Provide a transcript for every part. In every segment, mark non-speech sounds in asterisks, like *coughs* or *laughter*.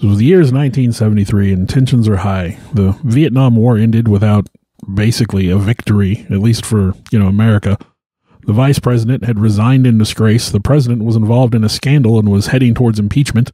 So the year is 1973 and tensions are high. The Vietnam War ended without basically a victory, at least for, you know, America. The vice president had resigned in disgrace. The president was involved in a scandal and was heading towards impeachment.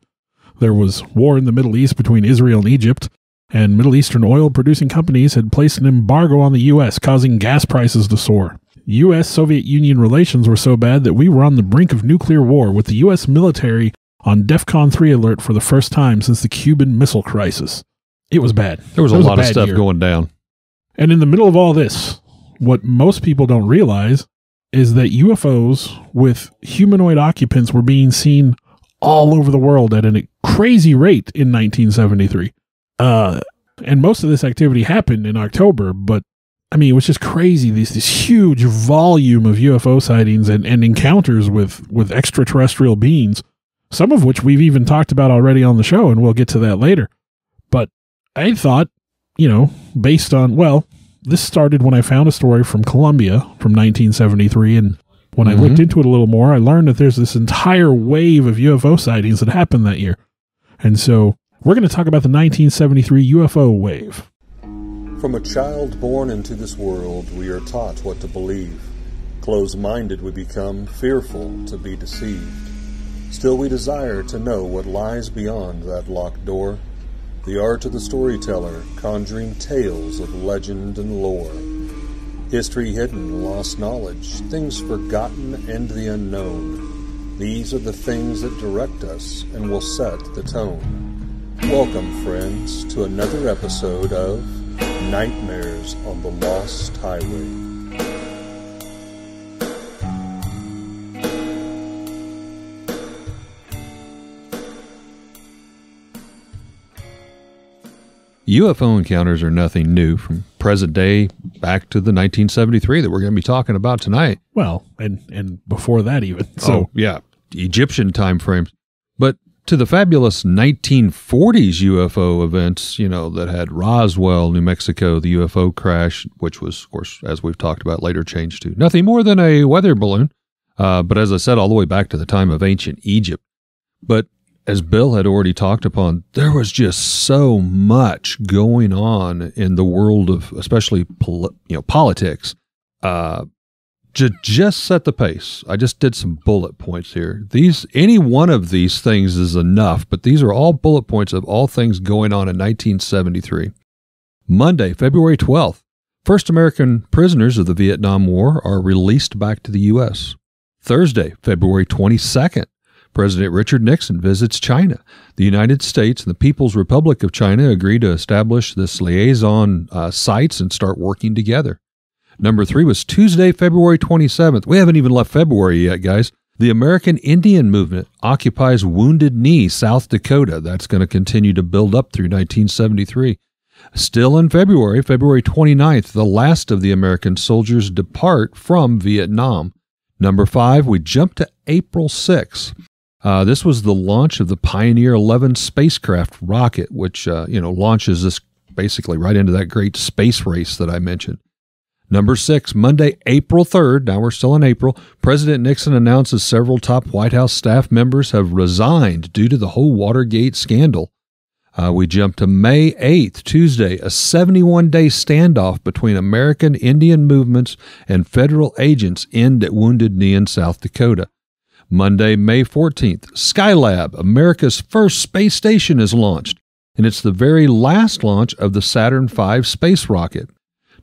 There was war in the Middle East between Israel and Egypt, and Middle Eastern oil producing companies had placed an embargo on the U.S., causing gas prices to soar. U.S. Soviet Union relations were so bad that we were on the brink of nuclear war, with the U.S. military on DEFCON 3 alert for the first time since the Cuban Missile Crisis. It was bad. There was a lot of stuff year. going down. And in the middle of all this, what most people don't realize is that UFOs with humanoid occupants were being seen all over the world at a crazy rate in 1973. Uh, and most of this activity happened in October, but I mean, it was just crazy. This this huge volume of UFO sightings and, and encounters with with extraterrestrial beings some of which we've even talked about already on the show, and we'll get to that later. But I thought, you know, based on, well, this started when I found a story from Columbia from 1973. And when mm-hmm. I looked into it a little more, I learned that there's this entire wave of UFO sightings that happened that year. And so we're going to talk about the 1973 UFO wave. From a child born into this world, we are taught what to believe. Closed minded, we become fearful to be deceived. Still, we desire to know what lies beyond that locked door. The art of the storyteller, conjuring tales of legend and lore. History hidden, lost knowledge, things forgotten and the unknown. These are the things that direct us and will set the tone. Welcome, friends, to another episode of Nightmares on the Lost Highway. UFO encounters are nothing new from present day back to the 1973 that we're going to be talking about tonight. Well, and and before that even. So oh, yeah, Egyptian time frames. But to the fabulous 1940s UFO events, you know, that had Roswell, New Mexico, the UFO crash, which was, of course, as we've talked about, later changed to nothing more than a weather balloon. Uh, but as I said, all the way back to the time of ancient Egypt. But as Bill had already talked upon, there was just so much going on in the world of, especially you know, politics. Uh, to just set the pace, I just did some bullet points here. These, any one of these things is enough, but these are all bullet points of all things going on in 1973. Monday, February 12th, first American prisoners of the Vietnam War are released back to the U.S. Thursday, February 22nd, President Richard Nixon visits China. The United States and the People's Republic of China agree to establish this liaison uh, sites and start working together. Number three was Tuesday, February 27th. We haven't even left February yet, guys. The American Indian Movement occupies Wounded Knee, South Dakota. That's going to continue to build up through 1973. Still in February, February 29th, the last of the American soldiers depart from Vietnam. Number five, we jump to April 6th. Uh, this was the launch of the Pioneer 11 spacecraft rocket, which uh, you know launches this basically right into that great space race that I mentioned. Number six, Monday, April 3rd. Now we're still in April. President Nixon announces several top White House staff members have resigned due to the whole Watergate scandal. Uh, we jump to May 8th, Tuesday, a 71 day standoff between American Indian movements and federal agents end at Wounded Knee in South Dakota. Monday, May 14th, Skylab, America's first space station, is launched, and it's the very last launch of the Saturn V space rocket.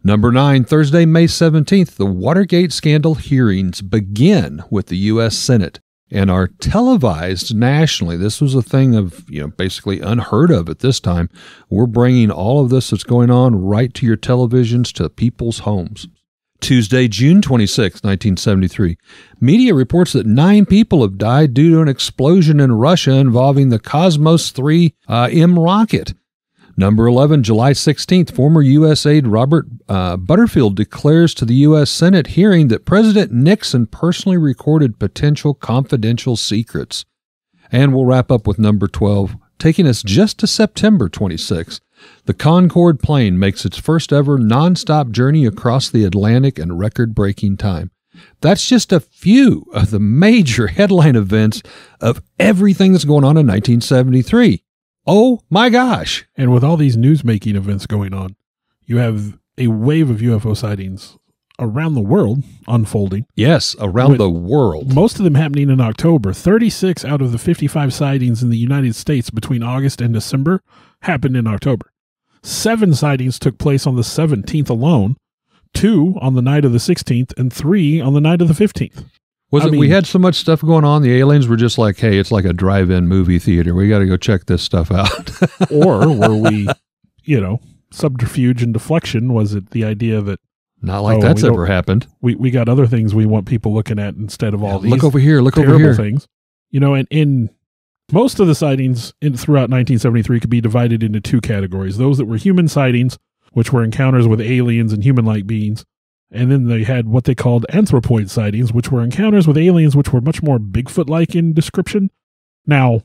Number 9, Thursday, May 17th, the Watergate scandal hearings begin with the U.S. Senate and are televised nationally. This was a thing of, you know, basically unheard of at this time. We're bringing all of this that's going on right to your televisions, to people's homes. Tuesday, June 26, 1973. Media reports that nine people have died due to an explosion in Russia involving the Cosmos 3 uh, M rocket. Number 11, July 16th, former U.S. aide Robert uh, Butterfield declares to the U.S. Senate hearing that President Nixon personally recorded potential confidential secrets. And we'll wrap up with number 12, taking us just to September 26th. The Concorde plane makes its first ever nonstop journey across the Atlantic in record breaking time. That's just a few of the major *laughs* headline events of everything that's going on in 1973. Oh my gosh. And with all these news making events going on, you have a wave of UFO sightings around the world unfolding. Yes, around the world. Most of them happening in October. 36 out of the 55 sightings in the United States between August and December happened in October. Seven sightings took place on the 17th alone, two on the night of the 16th, and three on the night of the 15th. Was I it we had so much stuff going on, the aliens were just like, hey, it's like a drive in movie theater. We got to go check this stuff out. *laughs* Or were we, you know, subterfuge and deflection? Was it the idea that Not like Oh, that's we ever happened. we, we got other things we want people looking at instead of all these look over here. Look over here. things. You know, and in most of the sightings in, throughout 1973 could be divided into two categories: those that were human sightings, which were encounters with aliens and human-like beings, and then they had what they called anthropoid sightings, which were encounters with aliens, which were much more Bigfoot-like in description. Now,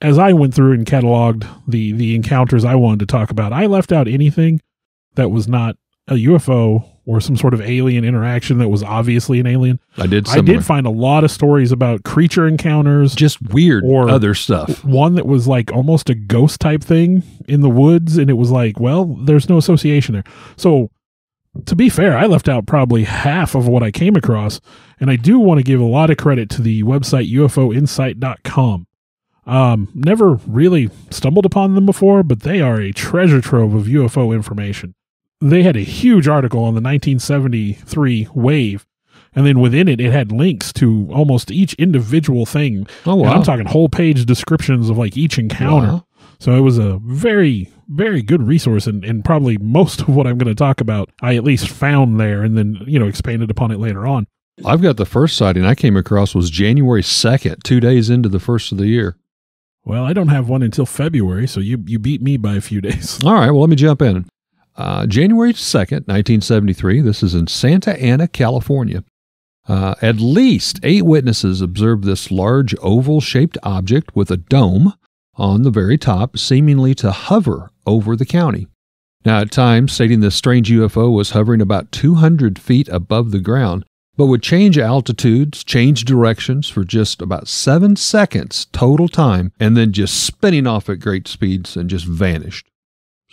as I went through and cataloged the the encounters I wanted to talk about, I left out anything that was not a UFO or some sort of alien interaction that was obviously an alien. I did I did find a lot of stories about creature encounters. just weird Or- other stuff. One that was like almost a ghost type thing in the woods, and it was like, well, there's no association there. So, to be fair, I left out probably half of what I came across, and I do want to give a lot of credit to the website UFOinsight.com. Um, never really stumbled upon them before, but they are a treasure trove of UFO information. They had a huge article on the 1973 wave, and then within it, it had links to almost each individual thing Oh, and wow. I'm talking whole page descriptions of like each encounter. Wow. So it was a very, very good resource, and, and probably most of what I'm going to talk about, I at least found there, and then you know expanded upon it later on. I've got the first sighting I came across was January 2nd, two days into the first of the year. Well, I don't have one until February, so you you beat me by a few *laughs* days. All right, well, let me jump in. Uh, January 2nd, 1973, this is in Santa Ana, California. Uh, at least eight witnesses observed this large oval shaped object with a dome on the very top, seemingly to hover over the county. Now, at times, stating this strange UFO was hovering about 200 feet above the ground, but would change altitudes, change directions for just about seven seconds total time, and then just spinning off at great speeds and just vanished.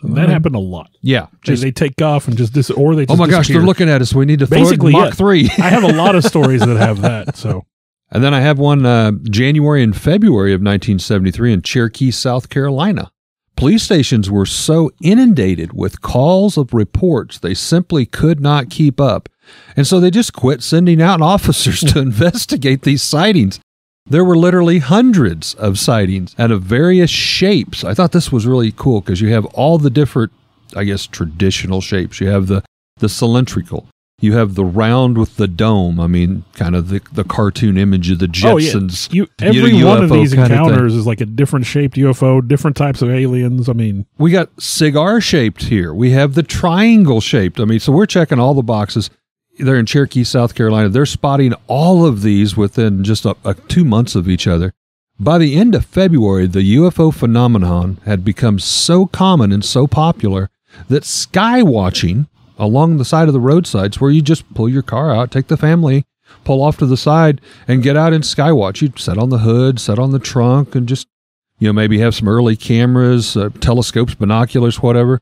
So that happened a lot. Yeah. They, Just, they take off and just dis- or they. Just oh my gosh, disappear. they're looking at us. We need to Basically, Mach yeah. 3. I have a *laughs* lot of stories that have that. So and then I have one uh, January and February of 1973 in Cherokee, South Carolina. Police stations were so inundated with calls of reports they simply could not keep up. And so they just quit sending out *laughs* officers to investigate these sightings. There were literally hundreds of sightings and of various shapes. I thought this was really cool because you have all the different, I guess, traditional shapes. You have the, the cylindrical. You have the round with the dome. I mean, kind of the, the cartoon image of the Jetsons. oh yeah, you you every know, one of these kind of encounters is like a different shaped UFO, different types of aliens. I mean, We got cigar shaped here. We have the triangle shaped. I mean, so we're checking all the boxes. They're in Cherokee, South Carolina. They're spotting all of these within just a, a two months of each other. By the end of February, the UFO phenomenon had become so common and so popular that sky watching along the side of the roadsides, where you just pull your car out, take the family, pull off to the side, and get out and sky watch. You set on the hood, set on the trunk, and just you know, maybe have some early cameras, uh, telescopes, binoculars, whatever.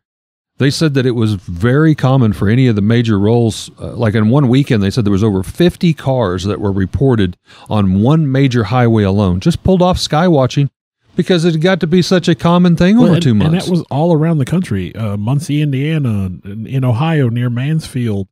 They said that it was very common for any of the major roles. Uh, like in one weekend, they said there was over 50 cars that were reported on one major highway alone, just pulled off sky watching because it got to be such a common thing over Well, and, two months. And that was all around the country. Uh, Muncie, Indiana, in, in Ohio near Mansfield,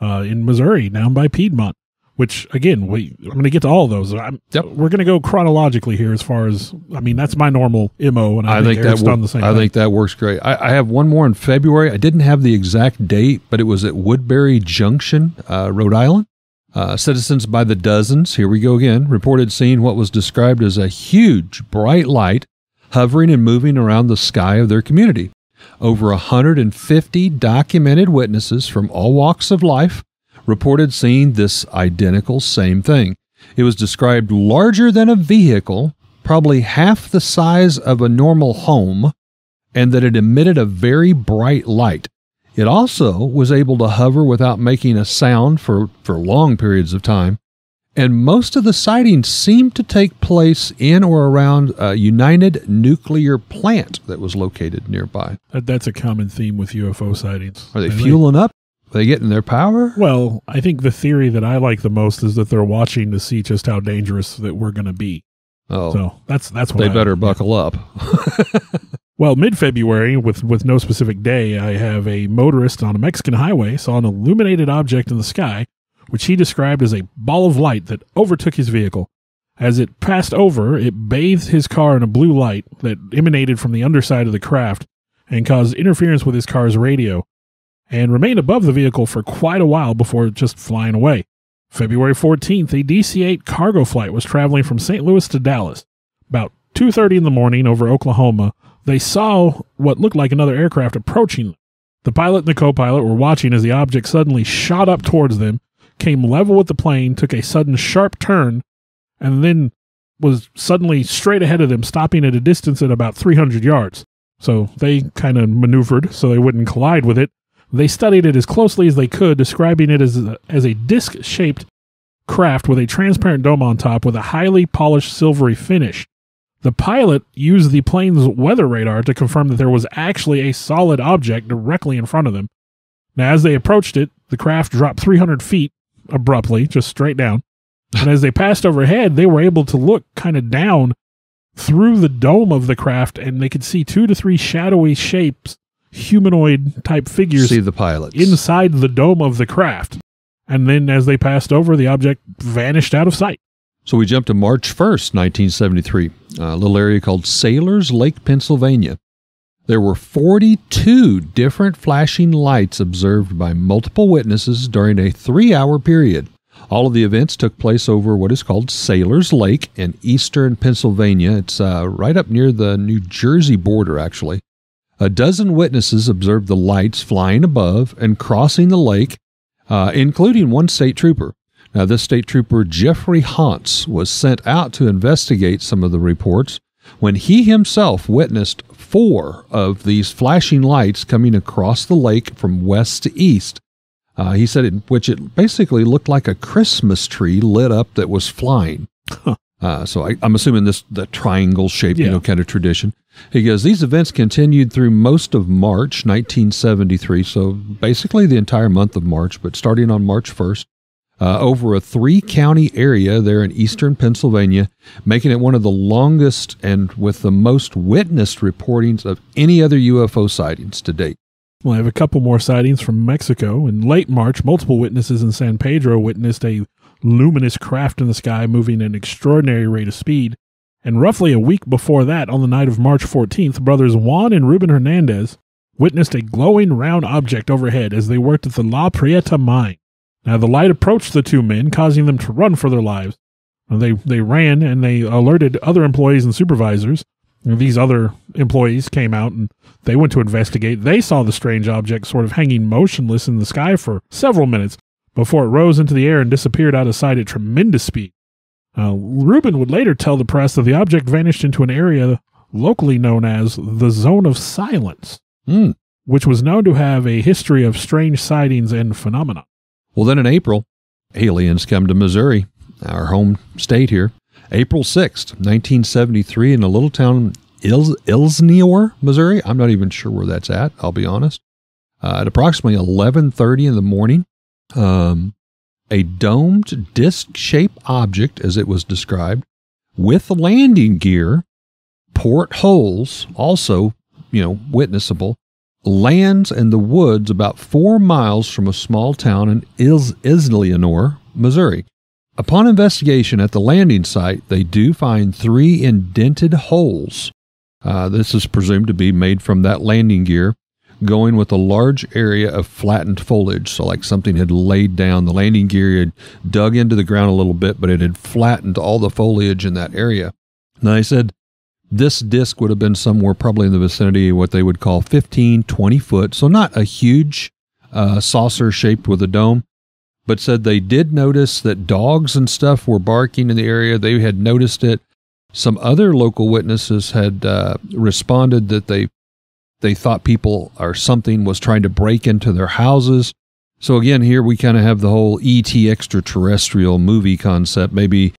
uh, in Missouri down by Piedmont. Which again, we I'm going to get to all those. I'm, Yep. We're going to go chronologically here, as far as I mean, that's my normal mo, and I, I think that Eric's done the same. I thing. think that works great. I, I have one more in February. I didn't have the exact date, but it was at Wood River Junction, uh, Rhode Island. Uh, citizens by the dozens, here we go again, reported seeing what was described as a huge bright light hovering and moving around the sky of their community. Over 150 documented witnesses from all walks of life reported seeing this identical same thing. It was described larger than a vehicle, probably half the size of a normal home, and that it emitted a very bright light. It also was able to hover without making a sound for, for long periods of time, And most of the sightings seemed to take place in or around a United nuclear plant that was located nearby. That's a common theme with UFO sightings. Are they fueling up? Are they getting their power? Well, I think the theory that I like the most is that they're watching to see just how dangerous that we're going to be. Oh, So that's that's what they I- better buckle up. *laughs* Well, mid February, with with no specific day, I have a motorist on a Mexican highway saw an illuminated object in the sky, which he described as a ball of light that overtook his vehicle. As it passed over, it bathed his car in a blue light that emanated from the underside of the craft and caused interference with his car's radio, and remained above the vehicle for quite a while before just flying away. February 14th, a DC 8 cargo flight was traveling from St. Louis to Dallas. About 2:30 in the morning over Oklahoma, they saw what looked like another aircraft approaching them. The pilot and the co-pilot were watching as the object suddenly shot up towards them, came level with the plane, took a sudden sharp turn, and then was suddenly straight ahead of them, stopping at a distance at about 300 yards. So they kind of maneuvered so they wouldn't collide with it. They studied it as closely as they could, describing it as a, as a disc-shaped craft with a transparent dome on top with a highly polished silvery finish. The pilot used the plane's weather radar to confirm that there was actually a solid object directly in front of them. Now, as they approached it, the craft dropped 300 feet abruptly, just straight down. And as they passed overhead, they were able to look kind of down through the dome of the craft, and they could see two to three shadowy shapes, humanoid type figures See the pilots. inside the dome of the craft. And then as they passed over, the object vanished out of sight. So we jump to March 1st, 1973, a little area called Sailors Lake, Pennsylvania. There were 42 different flashing lights observed by multiple witnesses during a three hour period. All of the events took place over what is called Sailors Lake in eastern Pennsylvania. It's uh, right up near the New Jersey border, actually. A dozen witnesses observed the lights flying above and crossing the lake, uh, including one state trooper. Now, this state trooper, Jeffrey Hantz, was sent out to investigate some of the reports when he himself witnessed four of these flashing lights coming across the lake from west to east. Uh, he said, it, which it basically looked like a Christmas tree lit up that was flying. Uh, so I, I'm assuming this the triangle shape, you know, kind of tradition. He goes, these events continued through most of March 1973, so basically the entire month of March, but starting on March 1st, uh, over a three county area there in eastern Pennsylvania, making it one of the longest and with the most witnessed reportings of any other UFO sightings to date. Well, I have a couple more sightings from Mexico. In late March, multiple witnesses in San Pedro witnessed a luminous craft in the sky moving at an extraordinary rate of speed. And roughly a week before that, on the night of March 14th, brothers Juan and Ruben Hernandez witnessed a glowing round object overhead as they worked at the La Prieta mine. Now, the light approached the two men, causing them to run for their lives. They, they ran and they alerted other employees and supervisors. And these other employees came out and they went to investigate. They saw the strange object sort of hanging motionless in the sky for several minutes before it rose into the air and disappeared out of sight at tremendous speed. Uh, Rubin would later tell the press that the object vanished into an area locally known as the Zone of Silence, Hmm. which was known to have a history of strange sightings and phenomena. Well, then in April, aliens come to Missouri, our home state here. April 6th, 1973, in a little town, Ils- Ilsnior, Missouri. I'm not even sure where that's at, I'll be honest. Uh, at approximately 11.30 in the morning, um, a domed disc-shaped object, as it was described, with landing gear, portholes, also, you know, witnessable, lands in the woods about four miles from a small town in Is- Isleonor, Missouri. Upon investigation at the landing site, they do find three indented holes. Uh, this is presumed to be made from that landing gear, going with a large area of flattened foliage. So, like something had laid down. The landing gear had dug into the ground a little bit, but it had flattened all the foliage in that area. Now, they said this disc would have been somewhere probably in the vicinity of what they would call 15, 20 foot. So not a huge uh, saucer shaped with a dome, but said they did notice that dogs and stuff were barking in the area. They had noticed it. Some other local witnesses had uh, responded that they they thought people or something was trying to break into their houses. So again, here we kind of have the whole ET extraterrestrial movie concept. Maybe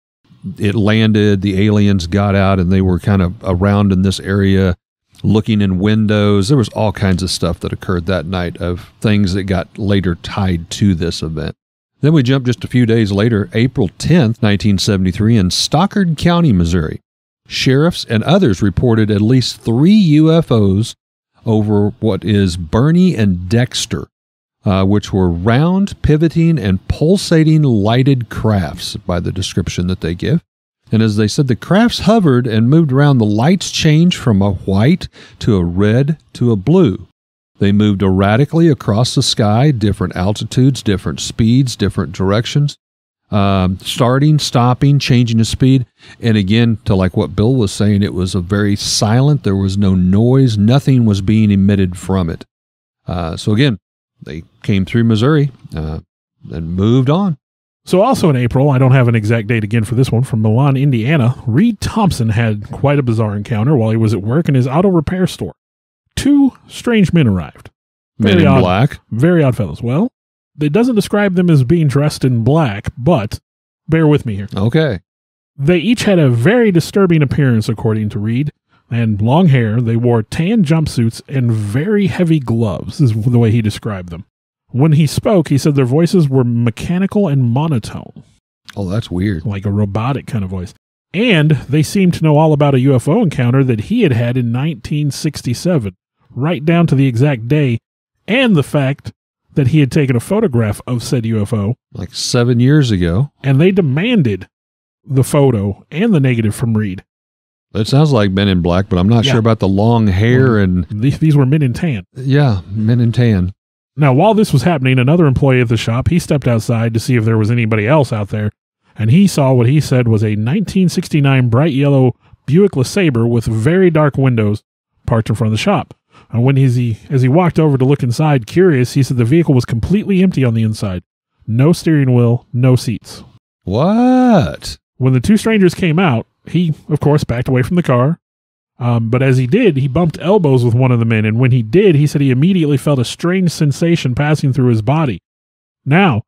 it landed, the aliens got out, and they were kind of around in this area looking in windows. There was all kinds of stuff that occurred that night of things that got later tied to this event. Then we jump just a few days later, April 10th, 1973, in Stoddard County, Missouri. Sheriffs and others reported at least three UFOs over what is Bernie and Dexter, uh, which were round, pivoting, and pulsating lighted crafts by the description that they give. And as they said, the crafts hovered and moved around. The lights changed from a white to a red to a blue. They moved erratically across the sky, different altitudes, different speeds, different directions, um, starting, stopping, changing the speed. And again, to like what Bill was saying, it was a very silent. There was no noise. Nothing was being emitted from it. Uh, so again, they came through Missouri uh, and moved on. So, also in April, I don't have an exact date again for this one, from Milan, Indiana, Reed Thompson had quite a bizarre encounter while he was at work in his auto repair store. Two strange men arrived. Men Very in odd. black. Very odd fellows. Well, it doesn't describe them as being dressed in black, but bear with me here. Okay. They each had a very disturbing appearance, according to Reed, and long hair. They wore tan jumpsuits and very heavy gloves, is the way he described them. When he spoke, he said their voices were mechanical and monotone, Oh, that's weird. like a robotic kind of voice. And they seemed to know all about a UFO encounter that he had had in 1967, right down to the exact day, and the fact that he had taken a photograph of said UFO Like seven years ago. and they demanded the photo and the negative from Reed. It sounds like Men in Black, but I'm not Yeah. sure about the long hair and These, these were men in tan. yeah, Men in Tan. Now, while this was happening, another employee of the shop he stepped outside to see if there was anybody else out there, and he saw what he said was a 1969 bright yellow Buick LeSabre with very dark windows parked in front of the shop. And when he's, he as he walked over to look inside, curious, he said the vehicle was completely empty on the inside, no steering wheel, no seats. What? When the two strangers came out, he, of course, backed away from the car. Um, but as he did, he bumped elbows with one of the men, and when he did, he said he immediately felt a strange sensation passing through his body. Now,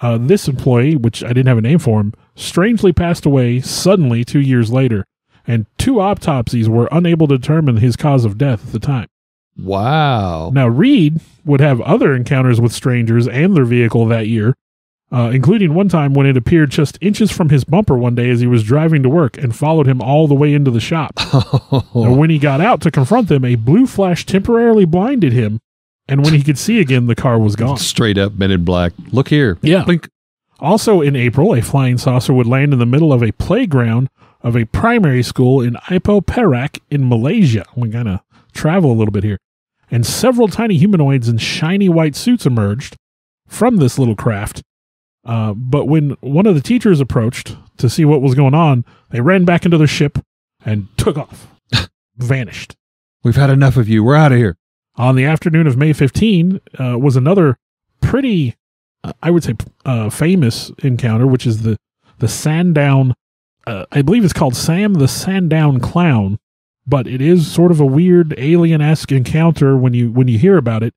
uh, this employee, which I didn't have a name for him, strangely passed away suddenly two years later, and two autopsies were unable to determine his cause of death at the time. Wow. Now, Reed would have other encounters with strangers and their vehicle that year, uh, including one time when it appeared just inches from his bumper one day as he was driving to work and followed him all the way into the shop. *laughs* And when he got out to confront them, a blue flash temporarily blinded him, and when he could see again, the car was gone. Straight up Men in Black. Look here. Yeah. Blink. Also in April, a flying saucer would land in the middle of a playground of a primary school in Ipoh Perak in Malaysia. We're going to travel a little bit here. And several tiny humanoids in shiny white suits emerged from this little craft. Uh, but when one of the teachers approached to see what was going on, they ran back into their ship and took off, *laughs* vanished. We've had enough of you. We're out of here. On the afternoon of May 15 uh, was another pretty, uh, I would say, uh, famous encounter, which is the the Sandown. Uh, I believe it's called Sam the Sandown Clown, but it is sort of a weird alien esque encounter when you when you hear about it.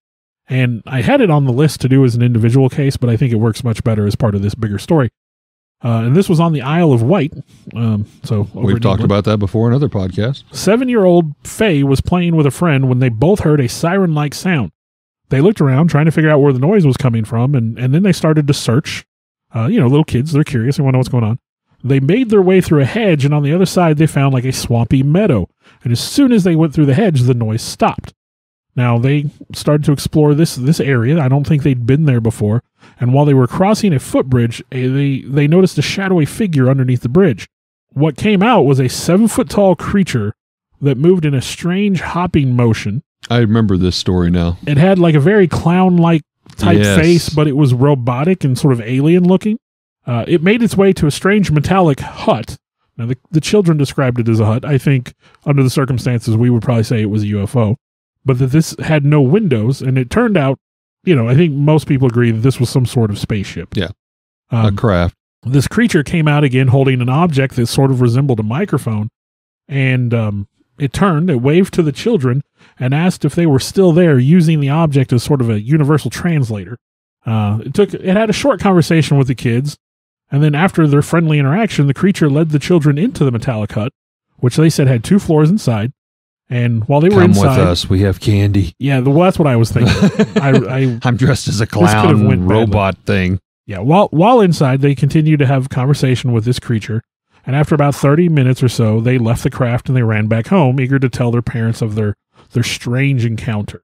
And I had it on the list to do as an individual case, but I think it works much better as part of this bigger story. Uh, and this was on the Isle of Wight. Um, so We've talked about that before in other podcasts. Seven year old Faye was playing with a friend when they both heard a siren like sound. They looked around trying to figure out where the noise was coming from, and, and then they started to search. Uh, you know, little kids, they're curious, they want to know what's going on. They made their way through a hedge, and on the other side, they found like a swampy meadow. And as soon as they went through the hedge, the noise stopped. Now they started to explore this this area. I don't think they'd been there before. And while they were crossing a footbridge, eh, they they noticed a shadowy figure underneath the bridge. What came out was a seven foot tall creature that moved in a strange hopping motion. I remember this story now. It had like a very clown like type Yes. face, but it was robotic and sort of alien looking. Uh, it made its way to a strange metallic hut. Now, the, the children described it as a hut. I think, under the circumstances, we would probably say it was a UFO, but that this had no windows. And it turned out, you know, I think most people agree that this was some sort of spaceship. Yeah. Um, a craft. this creature came out again holding an object that sort of resembled a microphone and um, it turned it waved to the children and asked if they were still there using the object as sort of a universal translator Uh, it took it had a short conversation with the kids, and then after their friendly interaction, the creature led the children into the metallic hut, which they said had two floors inside. And while they were Come inside, with us. We have candy. yeah, well, that's what I was thinking. I, *laughs* I I'm dressed as a could clown went badly. robot thing. Yeah, while while inside, they continued to have conversation with this creature, and after about thirty minutes or so, they left the craft and they ran back home, eager to tell their parents of their their strange encounter.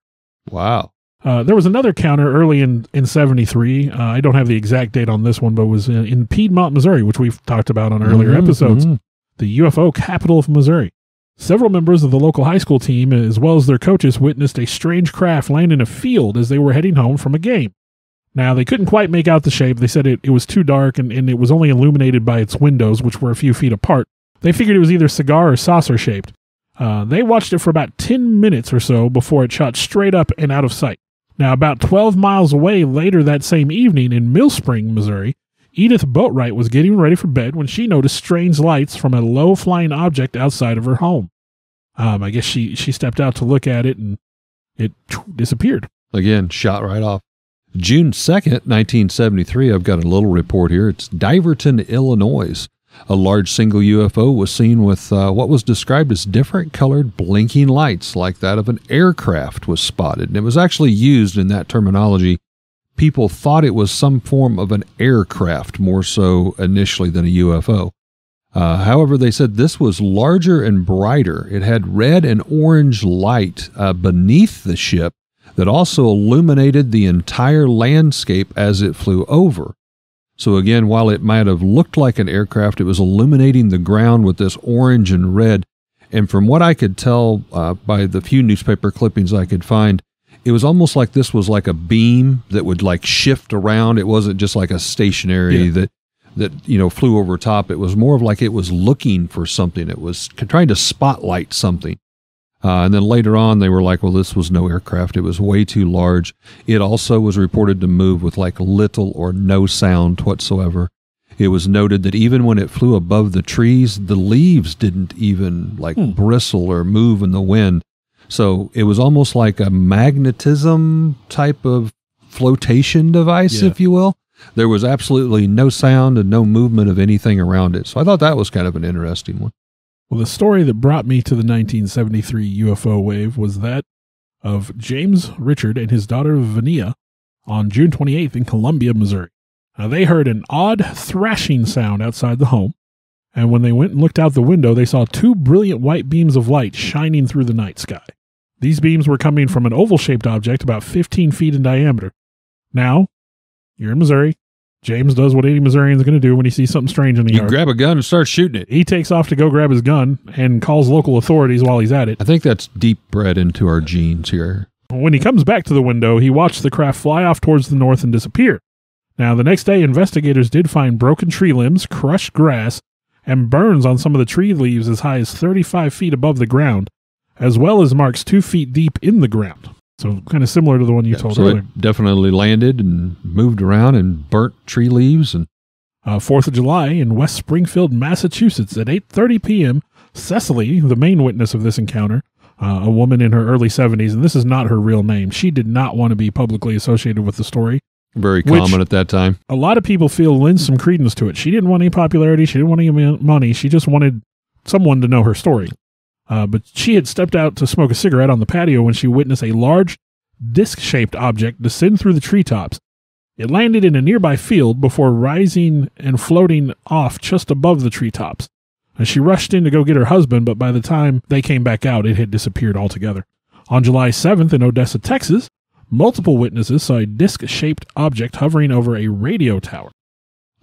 Wow. Uh, there was another counter early in in '73. Uh, I don't have the exact date on this one, but it was in, in Piedmont, Missouri, which we've talked about on earlier Mhm, episodes. mhm. The UFO capital of Missouri. Several members of the local high school team, as well as their coaches, witnessed a strange craft land in a field as they were heading home from a game. Now, they couldn't quite make out the shape. They said it, it was too dark and, and it was only illuminated by its windows, which were a few feet apart. They figured it was either cigar or saucer shaped. Uh, they watched it for about 10 minutes or so before it shot straight up and out of sight. Now, about 12 miles away later that same evening in Mill Spring, Missouri, Edith Boatwright was getting ready for bed when she noticed strange lights from a low flying object outside of her home. Um, I guess she, she stepped out to look at it and it disappeared. Again, shot right off. June 2nd, 1973, I've got a little report here. It's Divernon, Illinois. A large single UFO was seen with uh, what was described as different colored blinking lights, like that of an aircraft, was spotted. And it was actually used in that terminology. People thought it was some form of an aircraft more so initially than a UFO. Uh, however, they said this was larger and brighter. It had red and orange light uh, beneath the ship that also illuminated the entire landscape as it flew over. So, again, while it might have looked like an aircraft, it was illuminating the ground with this orange and red. And from what I could tell uh, by the few newspaper clippings I could find, it was almost like this was like a beam that would like shift around. It wasn't just like a stationary Yeah. that that you know flew over top. It was more of like it was looking for something. It was trying to spotlight something. Uh, and then later on, they were like, well, this was no aircraft. It was way too large. It also was reported to move with like little or no sound whatsoever. It was noted that even when it flew above the trees, the leaves didn't even like Hmm. bristle or move in the wind. So it was almost like a magnetism type of flotation device, Yeah. if you will. There was absolutely no sound and no movement of anything around it. So I thought that was kind of an interesting one. Well, the story that brought me to the 1973 UFO wave was that of James Richard and his daughter Vania on June 28th in Columbia, Missouri. Now, they heard an odd thrashing sound outside the home, and when they went and looked out the window, they saw two brilliant white beams of light shining through the night sky. These beams were coming from an oval shaped object about 15 feet in diameter. Now, you're in Missouri. James does what any Missourian is going to do when he sees something strange in the You yard. grab a gun and start shooting it. He takes off to go grab his gun and calls local authorities while he's at it. I think that's deep bred into our genes here. When he comes back to the window, he watched the craft fly off towards the north and disappear. Now, the next day, investigators did find broken tree limbs, crushed grass, and burns on some of the tree leaves as high as 35 feet above the ground, as well as marks two feet deep in the ground. So, kind of similar to the one you told so earlier. it definitely landed and moved around and burnt tree leaves and uh, 4th of July in West Springfield, Massachusetts at 8:30 p.m. Cecily, the main witness of this encounter, uh, a woman in her early 70s, and this is not her real name. She did not want to be publicly associated with the story. very common at that time. A lot of people feel lends some credence to it. She didn't want any popularity. She didn't want any money. She just wanted someone to know her story. Uh, but she had stepped out to smoke a cigarette on the patio when she witnessed a large disc-shaped object descend through the treetops. It landed in a nearby field before rising and floating off just above the treetops. And she rushed in to go get her husband, but by the time they came back out, it had disappeared altogether. On July 7th in Odessa, Texas, multiple witnesses saw a disc shaped object hovering over a radio tower.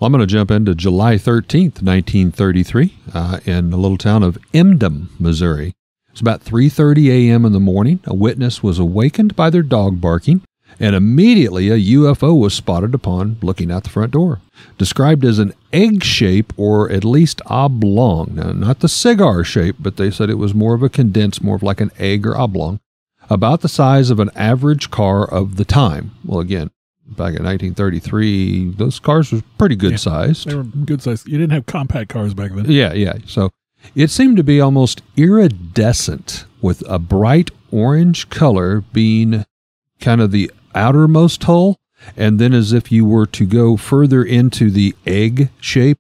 Well, I'm going to jump into July 13th, 1933, uh, in the little town of Emdham, Missouri. It's about 3:30 a.m. in the morning. A witness was awakened by their dog barking, and immediately a UFO was spotted upon looking out the front door. Described as an egg shape or at least oblong. Now, not the cigar shape, but they said it was more of a condensed, more of like an egg or oblong, about the size of an average car of the time. Well, again, back in 1933, those cars were pretty good Yeah. sized. They were good sized. You didn't have compact cars back then. Yeah, yeah. So it seemed to be almost iridescent with a bright orange color being kind of the outermost hull and then as if you were to go further into the egg shape,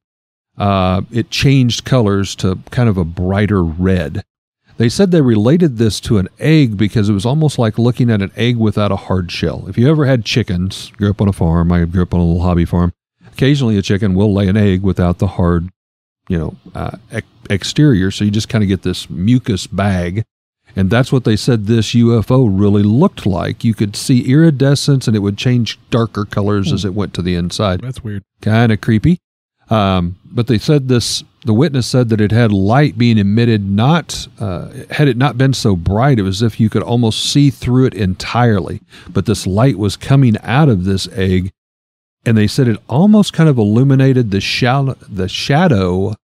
uh, it changed colors to kind of a brighter red. They said they related this to an egg because it was almost like looking at an egg without a hard shell. If you ever had chickens, grew up on a farm, I grew up on a little hobby farm. Occasionally, a chicken will lay an egg without the hard, you know, uh, ex- exterior. So you just kind of get this mucus bag. And that's what they said this UFO really looked like. You could see iridescence and it would change darker colors as it went to the inside. That's weird. Kind of creepy. Um, but they said this, the witness said that it had light being emitted, not, uh, had it not been so bright, it was as if you could almost see through it entirely. But this light was coming out of this egg. And they said it almost kind of illuminated the shadow, the shadow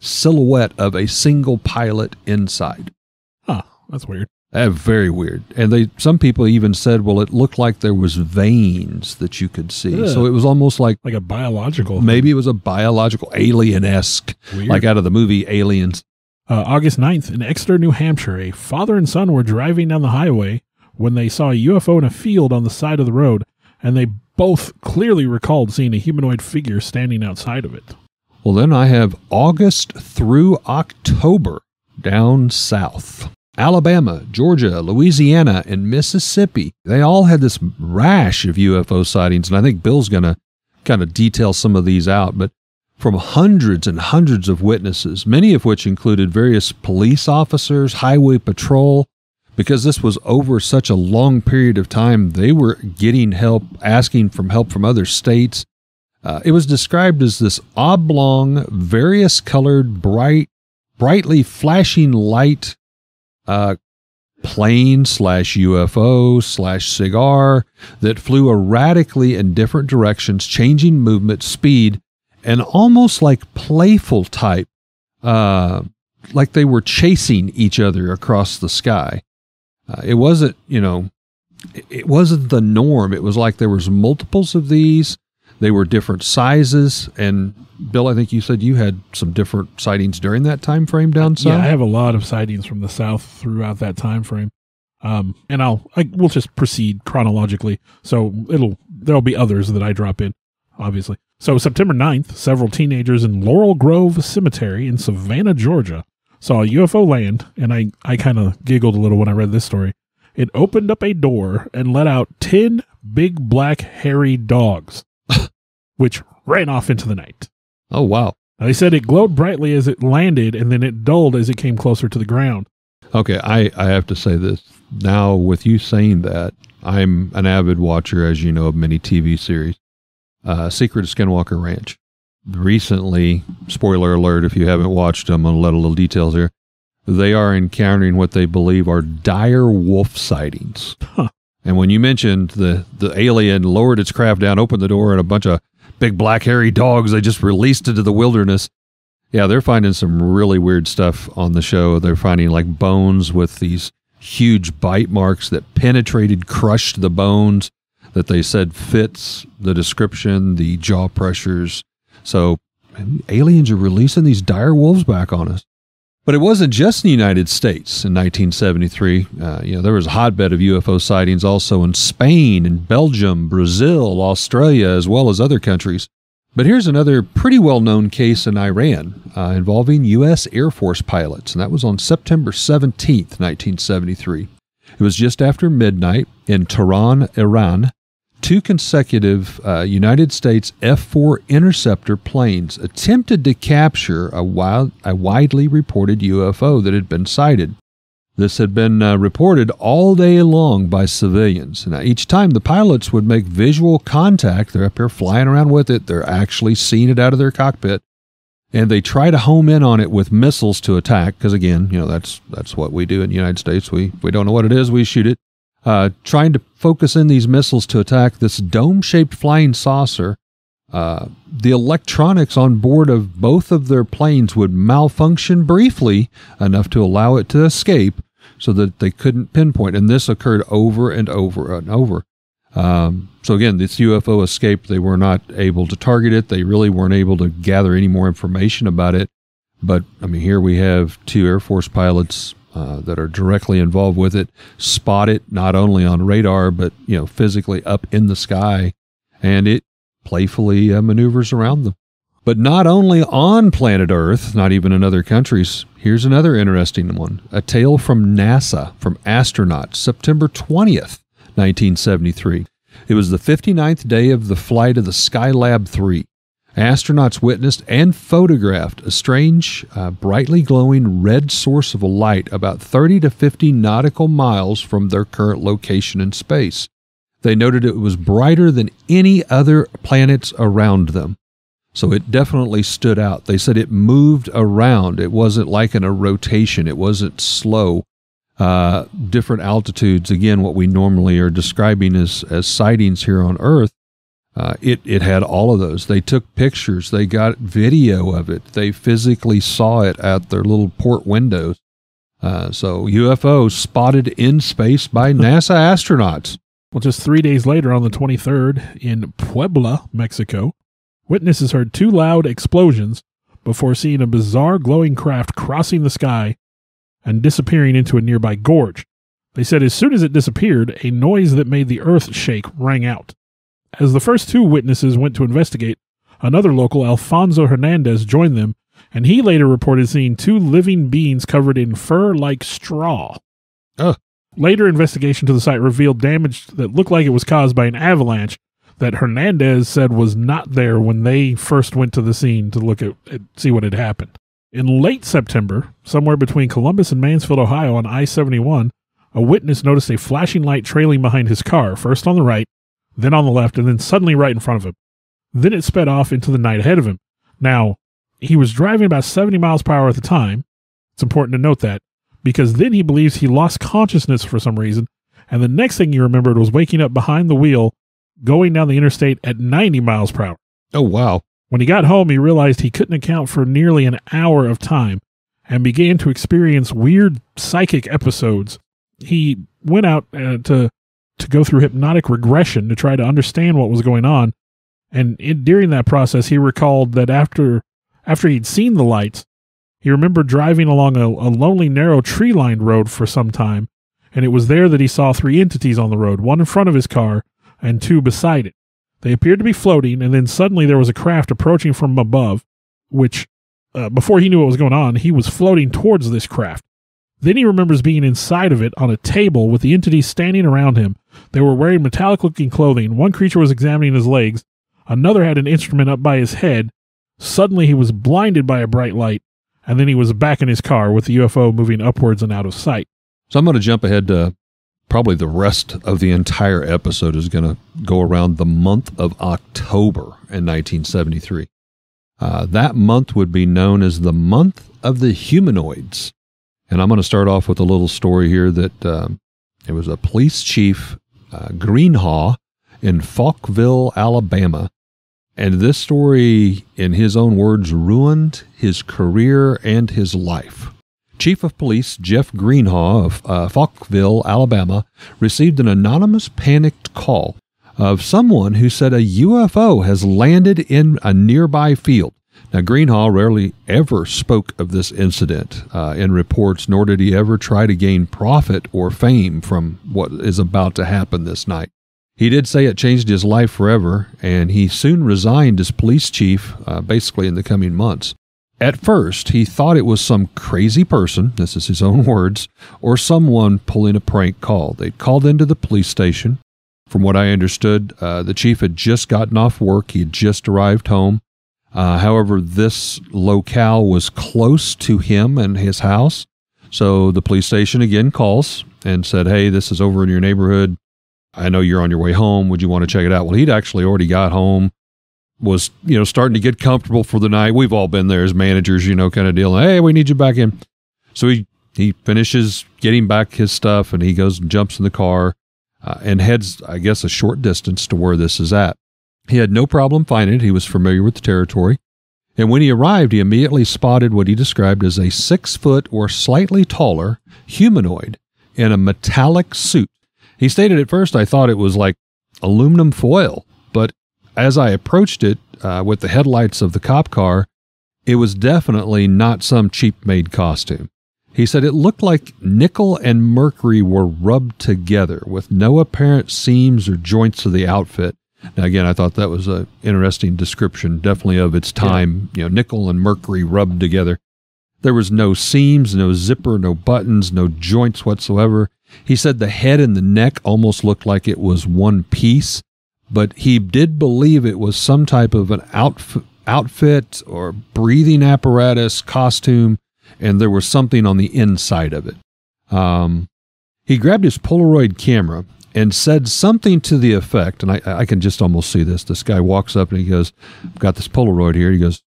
silhouette of a single pilot inside. Huh. That's weird. Uh, very weird. And they some people even said, well, it looked like there was veins that you could see. Ugh. So it was almost like Like a biological. maybe it was a biological alien esque, like out of the movie Aliens. Uh, August 9th, in Exeter, New Hampshire, a father and son were driving down the highway when they saw a UFO in a field on the side of the road, and they both clearly recalled seeing a humanoid figure standing outside of it. Well, then I have August through October down south. Alabama, Georgia, Louisiana, and Mississippi. They all had this rash of UFO sightings, and I think Bill's going to kind of detail some of these out. But from hundreds and hundreds of witnesses, many of which included various police officers, highway patrol, because this was over such a long period of time, they were getting help, asking for help from other states. Uh, it was described as this oblong, various colored, bright, brightly flashing light uh, plane slash UFO slash cigar that flew erratically in different directions, changing movement, speed, and almost like playful type, uh, like they were chasing each other across the sky. Uh, it wasn't, you know, it- it wasn't the norm. It was like there was multiples of these. They were different sizes, and Bill, I think you said you had some different sightings during that time frame down south. Yeah, I have a lot of sightings from the south throughout that time frame. Um, and I'll I, we'll just proceed chronologically. So it'll there'll be others that I drop in, obviously. So September 9th, several teenagers in Laurel Grove Cemetery in Savannah, Georgia, saw a UFO land, and I I kind of giggled a little when I read this story. It opened up a door and let out ten big black hairy dogs, which ran off into the night. oh wow. Now, they said it glowed brightly as it landed, and then it dulled as it came closer to the ground. Okay, I, I have to say this. Now, with you saying that, I'm an avid watcher, as you know, of many TV series. Uh, Secret of Skinwalker Ranch. Recently, spoiler alert if you haven't watched them, I'm going to let a little details here. They are encountering what they believe are dire wolf sightings. Huh. And when you mentioned the, the alien lowered its craft down, opened the door, and a bunch of big black hairy dogs they just released into the wilderness, yeah, they're finding some really weird stuff on the show. They're finding like bones with these huge bite marks that penetrated, crushed the bones that they said fits the description, the jaw pressures. So aliens are releasing these dire wolves back on us. But it wasn't just in the United States in 1973. Uh, you know, there was a hotbed of UFO sightings also in Spain and Belgium, Brazil, Australia, as well as other countries. But here's another pretty well known case in Iran uh, involving U.S. Air Force pilots, and that was on September 17th, 1973. It was just after midnight in Tehran, Iran. Two consecutive uh, United States F 4 interceptor planes attempted to capture a, wild, a widely reported UFO that had been sighted. This had been uh, reported all day long by civilians. Now, each time the pilots would make visual contact, they're up here flying around with it, they're actually seeing it out of their cockpit, and they try to home in on it with missiles to attack. Because again, you know that's that's what we do in the United States. We we don't know what it is, we shoot it. Uh, trying to focus in these missiles to attack this dome-shaped flying saucer. Uh, the electronics on board of both of their planes would malfunction briefly enough to allow it to escape so that they couldn't pinpoint. And this occurred over and over and over. Um, so again, this UFO escaped. They were not able to target it. They really weren't able to gather any more information about it. But I mean, here we have two Air Force pilots uh, that are directly involved with it, spot it not only on radar but you know physically up in the sky. and it playfully uh, maneuvers around them. But not only on planet Earth, not even in other countries. Here's another interesting one a tale from NASA from astronauts, September 20th, 1973. It was the 59th day of the flight of the Skylab 3. Astronauts witnessed and photographed a strange, uh, brightly glowing red source of light about 30 to 50 nautical miles from their current location in space. They noted it was brighter than any other planets around them. So it definitely stood out. They said it moved around. It wasn't like in a rotation, it wasn't slow. Uh, different altitudes, again, what we normally are describing as, as sightings here on Earth. Uh, it, it had all of those. They took pictures, they got video of it, they physically saw it at their little port windows. Uh, so UFO spotted in space by *laughs* NASA astronauts. Well, just three days later, on the 23rd, in Puebla, Mexico, witnesses heard two loud explosions before seeing a bizarre glowing craft crossing the sky and disappearing into a nearby gorge. They said as soon as it disappeared, a noise that made the earth shake rang out. As the first two witnesses went to investigate, another local, Alfonso Hernandez, joined them, and he later reported seeing two living beings covered in fur like straw. Ugh. Later investigation to the site revealed damage that looked like it was caused by an avalanche that Hernandez said was not there when they first went to the scene to look at, at see what had happened. In late September, somewhere between Columbus and Mansfield, Ohio on I-71, a witness noticed a flashing light trailing behind his car, first on the right, then on the left, and then suddenly right in front of him. Then it sped off into the night ahead of him. Now, he was driving about 70 miles per hour at the time. It's important to note that because then he believes he lost consciousness for some reason. And the next thing he remembered was waking up behind the wheel going down the interstate at 90 miles per hour. Oh, wow. When he got home, he realized he couldn't account for nearly an hour of time and began to experience weird psychic episodes. He went out uh, to to go through hypnotic regression to try to understand what was going on. And in, during that process, he recalled that after after he'd seen the lights, he remembered driving along a, a lonely, narrow, tree-lined road for some time, and it was there that he saw three entities on the road, one in front of his car and two beside it. They appeared to be floating, and then suddenly there was a craft approaching from above, which, uh, before he knew what was going on, he was floating towards this craft. Then he remembers being inside of it on a table with the entities standing around him. They were wearing metallic looking clothing. One creature was examining his legs, another had an instrument up by his head. Suddenly he was blinded by a bright light, and then he was back in his car with the UFO moving upwards and out of sight. So I'm going to jump ahead to probably the rest of the entire episode is going to go around the month of October in 1973. Uh, that month would be known as the month of the humanoids. And I'm going to start off with a little story here that um, it was a police chief, uh, Greenhaw, in Falkville, Alabama. And this story, in his own words, ruined his career and his life. Chief of Police Jeff Greenhaw of uh, Falkville, Alabama, received an anonymous panicked call of someone who said a UFO has landed in a nearby field. Now, Greenhaw rarely ever spoke of this incident uh, in reports, nor did he ever try to gain profit or fame from what is about to happen this night. He did say it changed his life forever, and he soon resigned as police chief, uh, basically in the coming months. At first, he thought it was some crazy person, this is his own *laughs* words, or someone pulling a prank call. They'd called into the police station. From what I understood, uh, the chief had just gotten off work, he had just arrived home. Uh, however, this locale was close to him and his house. So the police station again calls and said, Hey, this is over in your neighborhood. I know you're on your way home. Would you want to check it out? Well, he'd actually already got home was you know starting to get comfortable for the night. We've all been there as managers, you know, kind of deal. Hey, we need you back in. So he he finishes getting back his stuff, and he goes and jumps in the car uh, and heads, I guess, a short distance to where this is at. He had no problem finding it. He was familiar with the territory. And when he arrived, he immediately spotted what he described as a six foot or slightly taller humanoid in a metallic suit. He stated at first, I thought it was like aluminum foil, but as I approached it uh, with the headlights of the cop car, it was definitely not some cheap made costume. He said it looked like nickel and mercury were rubbed together with no apparent seams or joints of the outfit. Now, again, I thought that was a interesting description, definitely of its time. You know, nickel and mercury rubbed together. There was no seams, no zipper, no buttons, no joints whatsoever. He said the head and the neck almost looked like it was one piece, but he did believe it was some type of an outf- outfit or breathing apparatus, costume, and there was something on the inside of it. Um, he grabbed his Polaroid camera and said something to the effect, and I, I can just almost see this. This guy walks up and he goes, I've got this Polaroid here. He goes,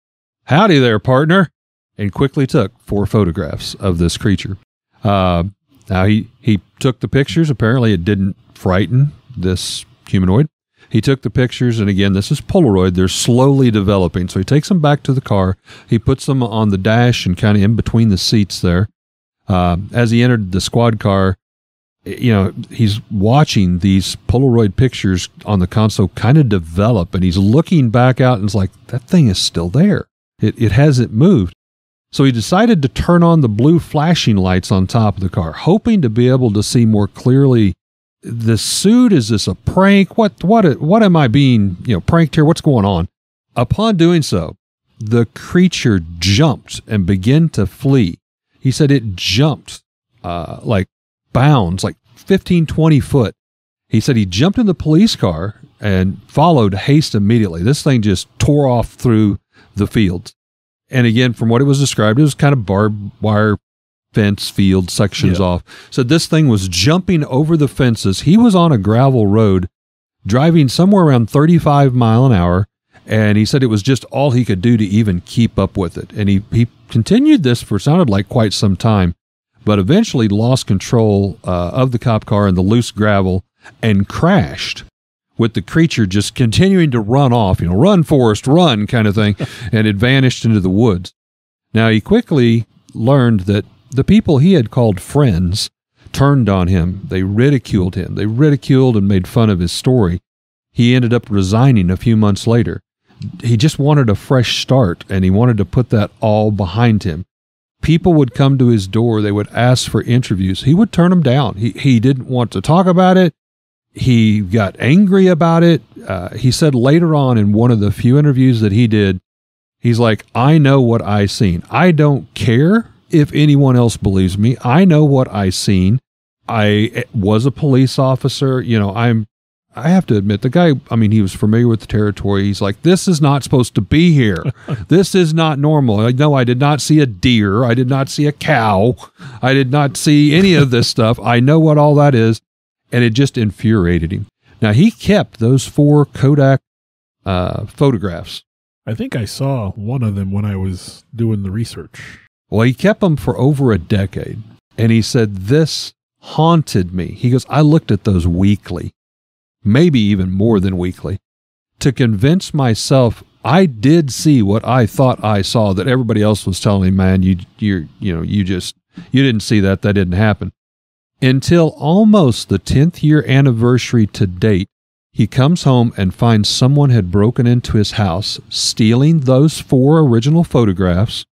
Howdy there, partner. And quickly took four photographs of this creature. Uh, now he, he took the pictures. Apparently, it didn't frighten this humanoid. He took the pictures, and again, this is Polaroid. They're slowly developing. So he takes them back to the car. He puts them on the dash and kind of in between the seats there. Uh, as he entered the squad car, you know, he's watching these Polaroid pictures on the console kind of develop, and he's looking back out and it's like, that thing is still there. It, it hasn't moved. So he decided to turn on the blue flashing lights on top of the car, hoping to be able to see more clearly. The suit is this a prank? What what what am I being you know pranked here? What's going on? Upon doing so, the creature jumped and began to flee. He said it jumped uh, like bounds, like 15, 20 foot. He said he jumped in the police car and followed haste immediately. This thing just tore off through the fields. And again, from what it was described, it was kind of barbed wire fence field sections Yeah. off. So this thing was jumping over the fences. He was on a gravel road driving somewhere around 35 mile an hour. And he said it was just all he could do to even keep up with it. And he, he continued this for sounded like quite some time, but eventually lost control uh, of the cop car in the loose gravel and crashed with the creature just continuing to run off, you know, run, forest, run kind of thing. *laughs* and it vanished into the woods. Now, he quickly learned that the people he had called friends turned on him. They ridiculed him. They ridiculed and made fun of his story. He ended up resigning a few months later. He just wanted a fresh start and he wanted to put that all behind him. People would come to his door. They would ask for interviews. He would turn them down. He, he didn't want to talk about it. He got angry about it. Uh, he said later on in one of the few interviews that he did, he's like, I know what I seen. I don't care if anyone else believes me. I know what I seen. I was a police officer. You know, I'm, I have to admit, the guy, I mean, he was familiar with the territory. He's like, this is not supposed to be here. *laughs* this is not normal. I No, I did not see a deer. I did not see a cow. I did not see any of this *laughs* stuff. I know what all that is. And it just infuriated him. Now, he kept those four Kodak uh, photographs. I think I saw one of them when I was doing the research. Well, he kept them for over a decade. And he said, This haunted me. He goes, I looked at those weekly, maybe even more than weekly, to convince myself I did see what I thought I saw that everybody else was telling me, man, you, you, you know, you just, you didn't see that. That didn't happen. Until almost the 10th year anniversary to date, he comes home and finds someone had broken into his house, stealing those four original photographs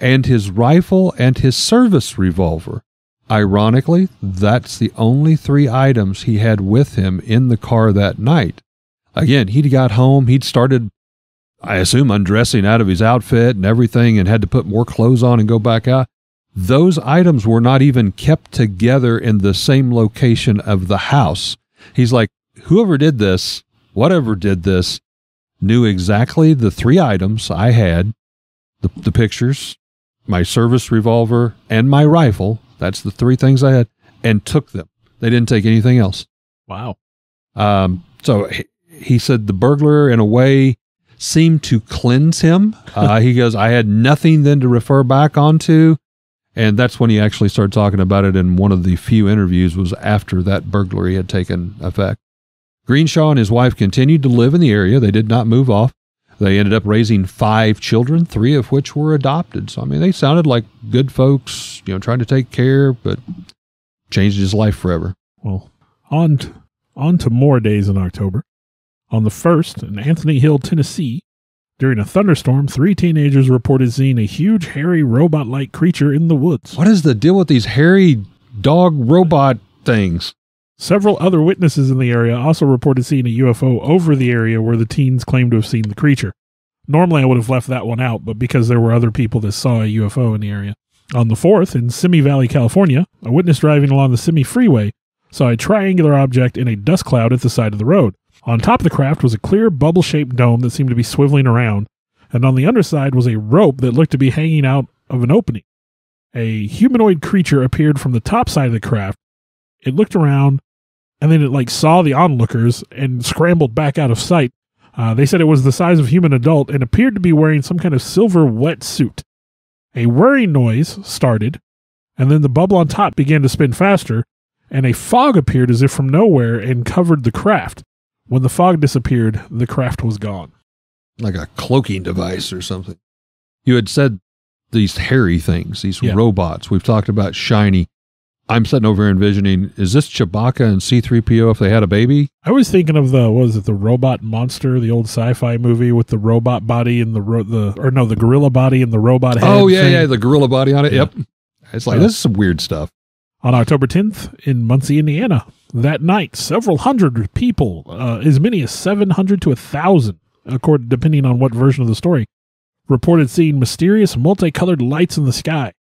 and his rifle and his service revolver. Ironically, that's the only three items he had with him in the car that night. Again, he'd got home, he'd started, I assume, undressing out of his outfit and everything and had to put more clothes on and go back out. Those items were not even kept together in the same location of the house. He's like, whoever did this, whatever did this, knew exactly the three items I had the, the pictures, my service revolver, and my rifle. That's the three things I had, and took them. They didn't take anything else. Wow. Um, so he, he said the burglar, in a way, seemed to cleanse him. *laughs* Uh, he goes, I had nothing then to refer back onto. And that's when he actually started talking about it in one of the few interviews was after that burglary had taken effect. Greenhaw and his wife continued to live in the area. They did not move off. They ended up raising five children, three of which were adopted. So, I mean, they sounded like good folks, you know, trying to take care, but changed his life forever. Well, on t- on to more days in October. On the first, in Anthony Hill, Tennessee, during a thunderstorm, three teenagers reported seeing a huge, hairy, robot-like creature in the woods. What is the deal with these hairy dog robot things? Several other witnesses in the area also reported seeing a UFO over the area where the teens claimed to have seen the creature. Normally, I would have left that one out, but because there were other people that saw a UFO in the area. On the 4th, in Simi Valley, California, a witness driving along the Simi Freeway saw a triangular object in a dust cloud at the side of the road. On top of the craft was a clear bubble shaped dome that seemed to be swiveling around, and on the underside was a rope that looked to be hanging out of an opening. A humanoid creature appeared from the top side of the craft. It looked around, and then it like saw the onlookers and scrambled back out of sight. Uh, they said it was the size of a human adult and appeared to be wearing some kind of silver wetsuit. A whirring noise started, and then the bubble on top began to spin faster, and a fog appeared as if from nowhere and covered the craft. When the fog disappeared, the craft was gone. Like a cloaking device or something. You had said these hairy things, these Yeah. robots. We've talked about shiny. I'm sitting over here envisioning, is this Chewbacca and C3PO if they had a baby? I was thinking of the what was it the robot monster, the old sci-fi movie with the robot body and the ro- the or no the gorilla body and the robot head. oh, yeah, thing. yeah, the gorilla body on it. Yeah. Yep. It's like, Yeah. this is some weird stuff. On October 10th in Muncie, Indiana, that night, several hundred people, uh, as many as 700 to a thousand, according depending on what version of the story, reported seeing mysterious multicolored lights in the sky,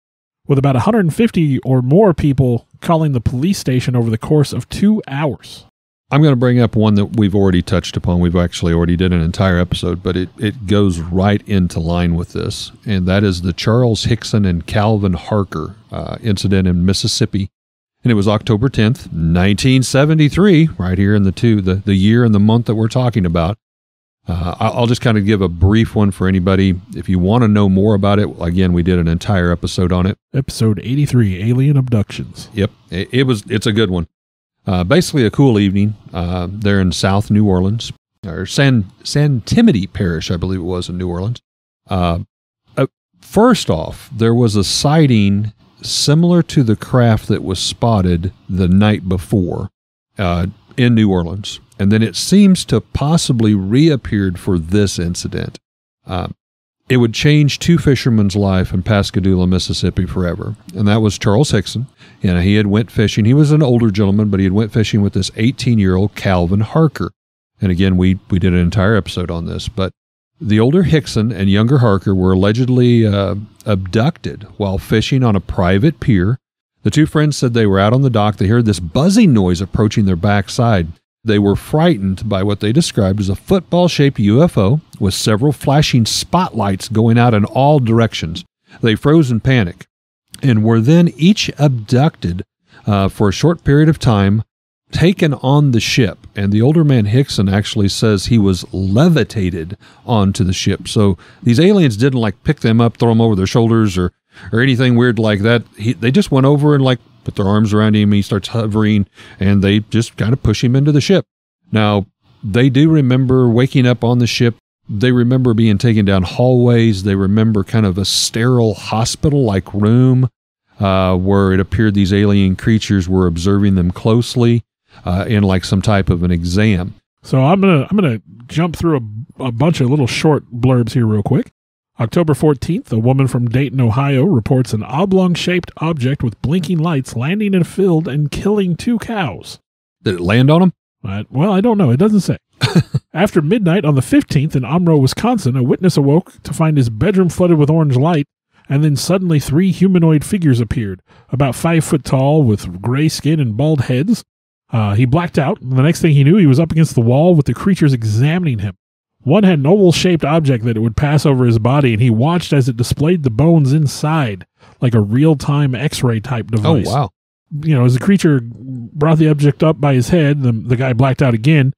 with about 150 or more people calling the police station over the course of two hours. I'm going to bring up one that we've already touched upon. We've actually already did an entire episode, but it, it goes right into line with this, and that is the Charles Hickson and Calvin Parker uh, incident in Mississippi. And it was October 10th, 1973, right here in the two, the, the year and the month that we're talking about. Uh, I'll just kind of give a brief one for anybody. If you want to know more about it, again, we did an entire episode on it. Episode 83 Alien Abductions. Yep, it, it was. It's a good one. Uh, basically, a cool evening. Uh, they're in South New Orleans or San San Timothy Parish, I believe it was in New Orleans. Uh, uh, first off, there was a sighting similar to the craft that was spotted the night before uh, in New Orleans, and then it seems to possibly reappeared for this incident. Uh, it would change two fishermen's life in Pascagoula, Mississippi forever. And that was Charles Hickson. You know, he had went fishing. He was an older gentleman, but he had went fishing with this 18-year-old Calvin Parker. And again, we we did an entire episode on this, but the older Hickson and younger Parker were allegedly uh, abducted while fishing on a private pier. The two friends said they were out on the dock. They heard this buzzing noise approaching their backside. They were frightened by what they described as a football shaped UFO with several flashing spotlights going out in all directions. They froze in panic and were then each abducted uh, for a short period of time, taken on the ship. And the older man Hickson actually says he was levitated onto the ship. So these aliens didn't like pick them up, throw them over their shoulders, or or anything weird like that. He, they just went over and like put their arms around him. He starts hovering, and they just kind of push him into the ship. Now they do remember waking up on the ship. They remember being taken down hallways. They remember kind of a sterile hospital like room uh, where it appeared these alien creatures were observing them closely uh, in like some type of an exam. So I'm gonna I'm gonna jump through a, a bunch of little short blurbs here real quick. October 14th, a woman from Dayton, Ohio, reports an oblong-shaped object with blinking lights landing in a field and killing two cows. Did it land on them? Uh, well, I don't know. It doesn't say. *laughs* After midnight on the 15th in Omro, Wisconsin, a witness awoke to find his bedroom flooded with orange light, and then suddenly three humanoid figures appeared, about five foot tall, with gray skin and bald heads. Uh, he blacked out, and the next thing he knew, he was up against the wall with the creatures examining him. One had an oval shaped object that it would pass over his body, and he watched as it displayed the bones inside, like a real time X ray type oh, device. Oh wow! you know, as the creature brought the object up by his head, the, the guy blacked out again.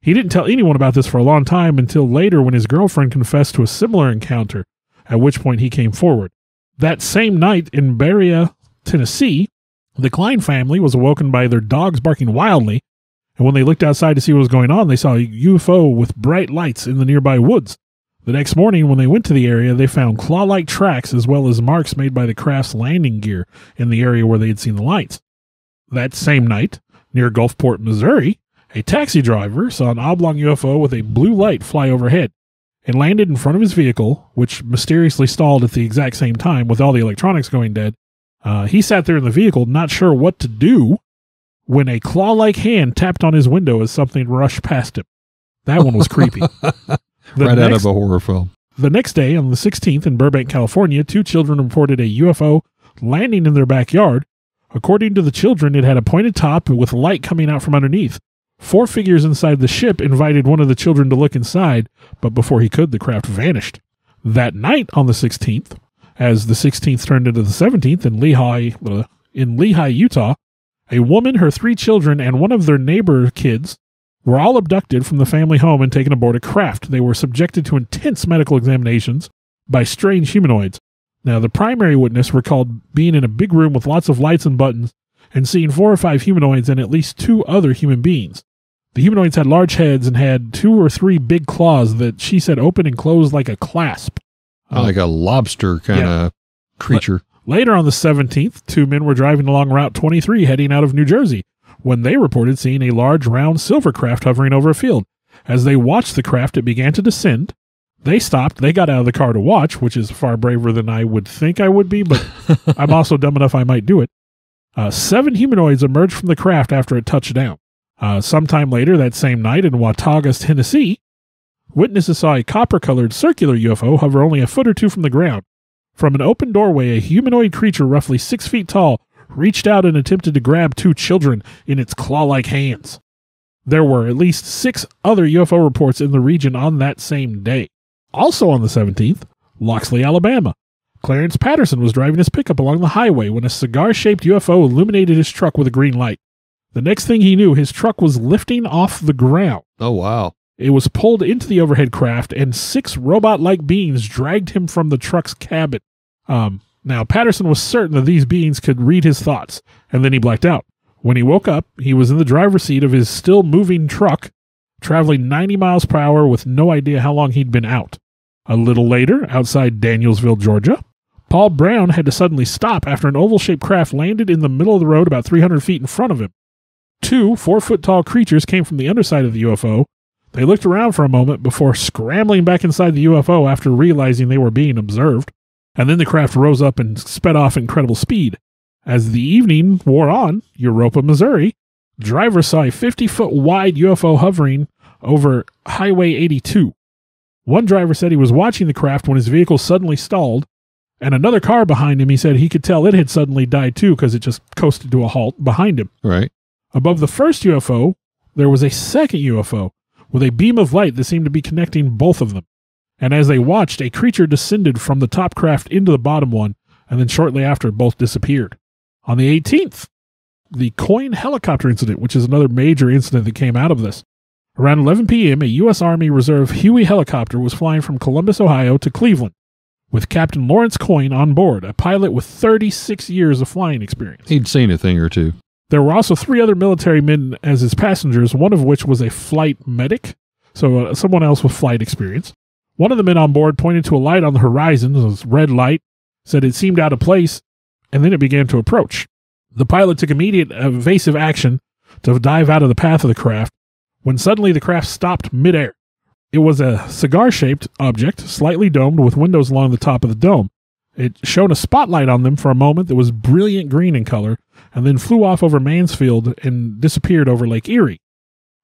He didn't tell anyone about this for a long time until later when his girlfriend confessed to a similar encounter, at which point he came forward. That same night in Berea, Tennessee, the Klein family was awoken by their dogs barking wildly, and when they looked outside to see what was going on, they saw a UFO with bright lights in the nearby woods. The next morning, when they went to the area, they found claw like tracks as well as marks made by the craft's landing gear in the area where they had seen the lights. That same night, near Gulfport, Missouri, a taxi driver saw an oblong UFO with a blue light fly overhead. It landed in front of his vehicle, which mysteriously stalled at the exact same time with all the electronics going dead. Uh, he sat there in the vehicle, not sure what to do, when a claw like hand tapped on his window as something rushed past him. That one was creepy. *laughs* Right out of a horror film. The next day, on the 16th in Burbank, California, two children reported a UFO landing in their backyard. According to the children, it had a pointed top with light coming out from underneath. Four figures inside the ship invited one of the children to look inside, but before he could, the craft vanished. That night on the 16th, as the 16th turned into the 17th in Lehi, uh, in Lehi, Utah, a woman, her three children, and one of their neighbor kids were all abducted from the family home and taken aboard a craft. They were subjected to intense medical examinations by strange humanoids. Now, the primary witness recalled being in a big room with lots of lights and buttons and seeing four or five humanoids and at least two other human beings. The humanoids had large heads and had two or three big claws that she said opened and closed like a clasp. Oh. like a lobster kind of creature. Later on the 17th, two men were driving along Route 23 heading out of New Jersey when they reported seeing a large round silver craft hovering over a field. As they watched the craft, it began to descend. They stopped. They got out of the car to watch, which is far braver than I would think I would be, but *laughs* I'm also dumb enough I might do it. Uh, seven humanoids emerged from the craft after it touched down. Uh, sometime later that same night in Watauga, Tennessee, witnesses saw a copper colored circular UFO hover only a foot or two from the ground. From an open doorway, a humanoid creature roughly six feet tall reached out and attempted to grab two children in its claw like hands. There were at least six other UFO reports in the region on that same day. Also on the 17th, Loxley, Alabama. Clarence Patterson was driving his pickup along the highway when a cigar shaped UFO illuminated his truck with a green light. The next thing he knew, his truck was lifting off the ground. Oh, wow. It was pulled into the overhead craft, and six robot like beings dragged him from the truck's cabin. Um, now, Patterson was certain that these beings could read his thoughts, and then he blacked out. When he woke up, he was in the driver's seat of his still moving truck, traveling 90 miles per hour with no idea how long he'd been out. A little later, outside Danielsville, Georgia, Paul Brown had to suddenly stop after an oval shaped craft landed in the middle of the road about 300 feet in front of him. Two four foot tall creatures came from the underside of the UFO. They looked around for a moment before scrambling back inside the UFO after realizing they were being observed, and then the craft rose up and sped off incredible speed. As the evening wore on, Europa, Missouri, drivers saw a 50 foot wide UFO hovering over Highway 82. One driver said he was watching the craft when his vehicle suddenly stalled, and another car behind him, he said he could tell it had suddenly died too because it just coasted to a halt behind him. Right. Above the first UFO, there was a second UFO with a beam of light that seemed to be connecting both of them. And as they watched, a creature descended from the top craft into the bottom one, and then shortly after, both disappeared. On the 18th, the Coyne helicopter incident, which is another major incident that came out of this. Around 11 p.m., a U.S. Army Reserve Huey helicopter was flying from Columbus, Ohio to Cleveland, with Captain Lawrence Coyne on board, a pilot with 36 years of flying experience. He'd seen a thing or two. There were also three other military men as his passengers, one of which was a flight medic, so uh, someone else with flight experience. One of the men on board pointed to a light on the horizon, this red light, said it seemed out of place, and then it began to approach. The pilot took immediate evasive action to dive out of the path of the craft when suddenly the craft stopped midair. It was a cigar shaped object, slightly domed with windows along the top of the dome. It shone a spotlight on them for a moment that was brilliant green in color and then flew off over Mansfield and disappeared over Lake Erie.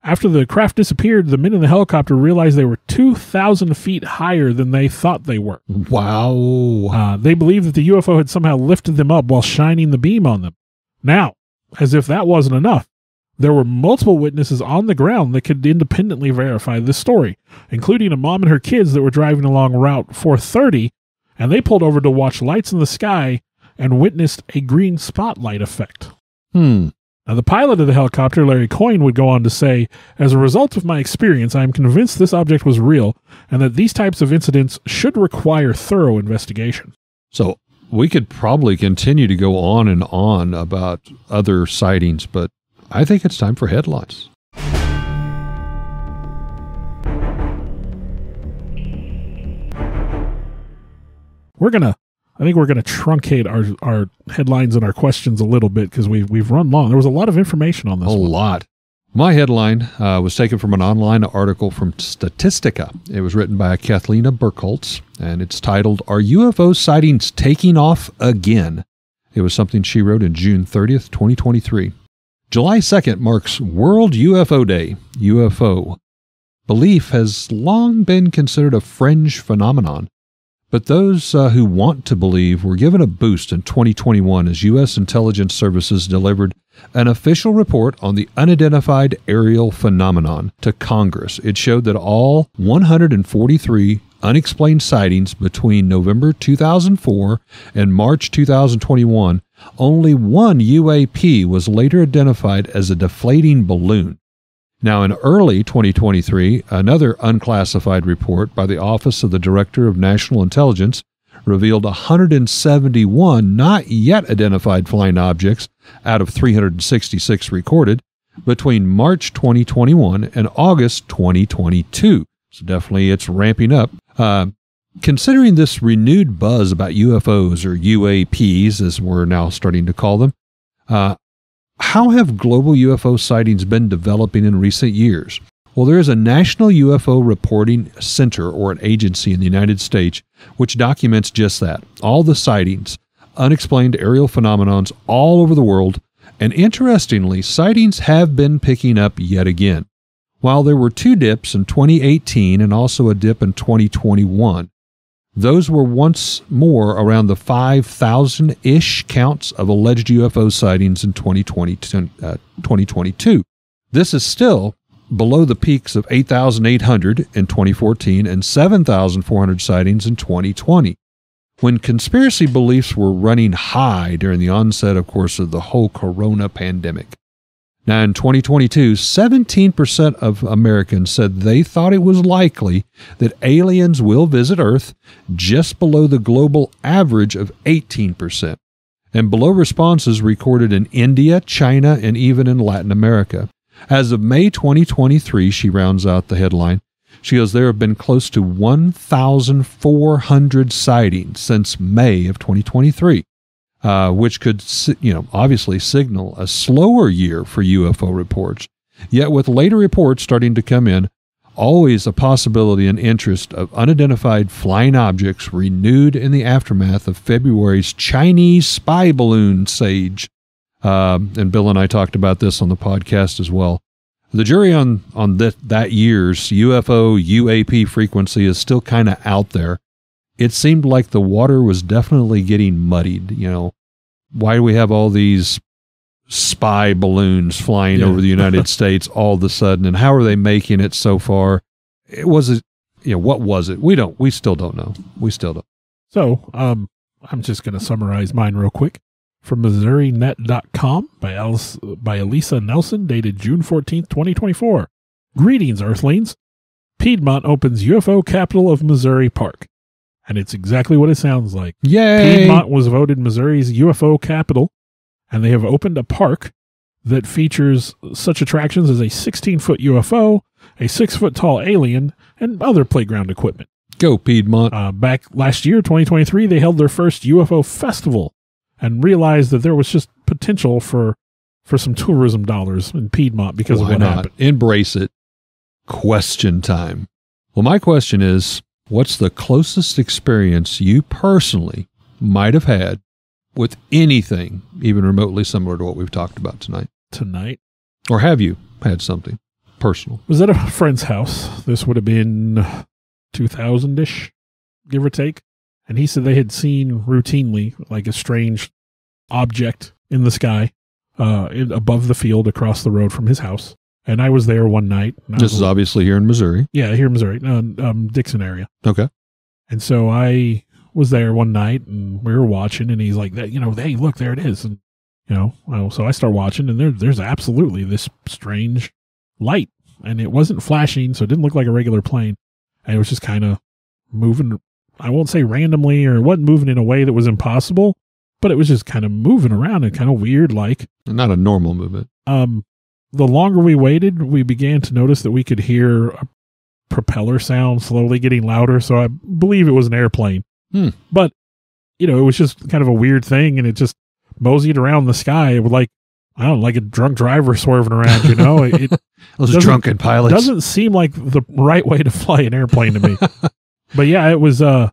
After the craft disappeared, the men in the helicopter realized they were 2,000 feet higher than they thought they were. Wow. Uh, they believed that the UFO had somehow lifted them up while shining the beam on them. Now, as if that wasn't enough, there were multiple witnesses on the ground that could independently verify this story, including a mom and her kids that were driving along Route 430, and they pulled over to watch lights in the sky and witnessed a green spotlight effect. Hmm. Now, the pilot of the helicopter, Larry Coyne, would go on to say, As a result of my experience, I am convinced this object was real and that these types of incidents should require thorough investigation. So we could probably continue to go on and on about other sightings, but I think it's time for headlines. We're going to. I think we're going to truncate our, our headlines and our questions a little bit because we've, we've run long. There was a lot of information on A this one. lot. My headline uh, was taken from an online article from Statistica. It was written by Kathleen Burkholtz, and it's titled, Are UFO Sightings Taking Off Again? It was something she wrote in June 30th, 2023. July 2nd marks World UFO Day. UFO belief has long been considered a fringe phenomenon, but those uh, who want to believe were given a boost in 2021 as U.S. intelligence services delivered an official report on the unidentified aerial phenomenon to Congress. It showed that all 143 unexplained sightings between November 2004 and March 2021 only one UAP was later identified as a deflating balloon. Now, in early 2023, another unclassified report by the Office of the Director of National Intelligence revealed 171 not yet identified flying objects out of 366 recorded between March 2021 and August 2022. So, definitely it's ramping up. Uh, Considering this renewed buzz about UFOs or UAPs, as we're now starting to call them, uh, how have global UFO sightings been developing in recent years? Well, there is a National UFO Reporting Center or an agency in the United States which documents just that all the sightings, unexplained aerial phenomenons all over the world, and interestingly, sightings have been picking up yet again. While there were two dips in 2018 and also a dip in 2021, those were once more around the 5,000 ish counts of alleged UFO sightings in 2020, uh, 2022. This is still below the peaks of 8,800 in 2014 and 7,400 sightings in 2020. When conspiracy beliefs were running high during the onset, of course, of the whole corona pandemic. Now, in 2022, 17% of Americans said they thought it was likely that aliens will visit Earth, just below the global average of 18%, and below responses recorded in India, China, and even in Latin America. As of May 2023, she rounds out the headline. She goes, There have been close to 1,400 sightings since May of 2023 uh, which could, you know, obviously signal a slower year for UFO reports. Yet, with later reports starting to come in, always a possibility and interest of unidentified flying objects renewed in the aftermath of February's Chinese spy balloon sage. Um, and Bill and I talked about this on the podcast as well. The jury on on that that year's UFO UAP frequency is still kind of out there it seemed like the water was definitely getting muddied. You know, why do we have all these spy balloons flying yeah. over the *laughs* United States all of a sudden? And how are they making it so far? It was, a, you know, what was it? We don't, we still don't know. We still don't. So, um, I'm just going to summarize mine real quick from MissouriNet.com by, Alice, by Elisa Nelson, dated June 14th, 2024. Greetings, Earthlings. Piedmont opens UFO capital of Missouri Park and it's exactly what it sounds like. Yay! Piedmont was voted Missouri's UFO capital, and they have opened a park that features such attractions as a 16 foot UFO, a six foot tall alien, and other playground equipment. Go, Piedmont. Uh, back last year, 2023, they held their first UFO festival and realized that there was just potential for for some tourism dollars in Piedmont because Why of what not? happened. Embrace it. Question time. Well, my question is What's the closest experience you personally might have had with anything, even remotely similar to what we've talked about tonight? Tonight? Or have you had something personal? Was at a friend's house. This would have been 2000 ish, give or take. And he said they had seen routinely like a strange object in the sky uh, above the field across the road from his house. And I was there one night. This is obviously here in Missouri. Yeah, here in Missouri, uh, um, Dixon area. Okay. And so I was there one night and we were watching, and he's like, "That you know, hey, look, there it is." And you know, so I start watching, and there, there's absolutely this strange light, and it wasn't flashing, so it didn't look like a regular plane, and it was just kind of moving. I won't say randomly, or it wasn't moving in a way that was impossible, but it was just kind of moving around and kind of weird, like not a normal movement. Um, the longer we waited, we began to notice that we could hear a propeller sound slowly getting louder. So I believe it was an airplane. Hmm. But, you know, it was just kind of a weird thing and it just moseyed around the sky. It was like, I don't know, like a drunk driver swerving around, you know? It, *laughs* Those drunken pilots. doesn't seem like the right way to fly an airplane to me. *laughs* but yeah, it was, uh,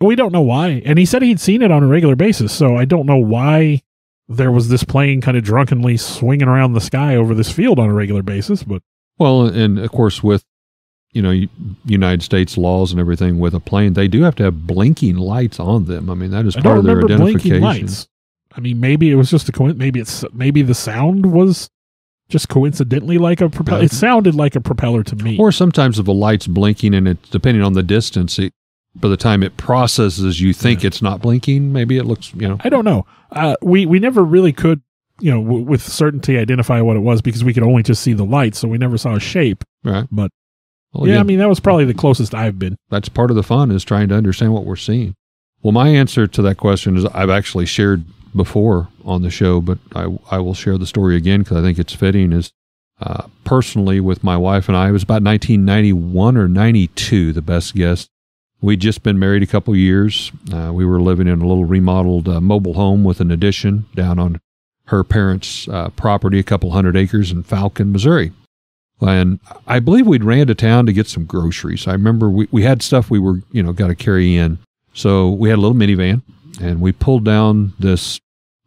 we don't know why. And he said he'd seen it on a regular basis. So I don't know why there was this plane kind of drunkenly swinging around the sky over this field on a regular basis. But Well, and of course, with you know United States laws and everything, with a plane, they do have to have blinking lights on them. I mean, that is part of their identification. lights. I mean, maybe it was just a coin. Maybe it's maybe the sound was just coincidentally like a propeller. It sounded like a propeller to me. Or sometimes if a light's blinking and it's depending on the distance, it, by the time it processes, you think Yeah. it's not blinking. Maybe it looks, you know. I don't know. Uh, we we never really could, you know, w- with certainty identify what it was because we could only just see the light, so we never saw a shape. Right. But Well, yeah, again, I mean that was probably the closest I've been. that's part of the fun is trying to understand what we're seeing. Well, my answer to that question is I've actually shared before on the show, but I, I will share the story again because I think it's fitting. Is uh, personally with my wife and I, it was about 1991 or 92, the best guess. We'd just been married a couple years. Uh, we were living in a little remodeled uh, mobile home with an addition down on her parents' uh, property, a couple hundred acres in Falcon, Missouri. And I believe we'd ran to town to get some groceries. I remember we, we had stuff we were, you know, got to carry in. So we had a little minivan and we pulled down this.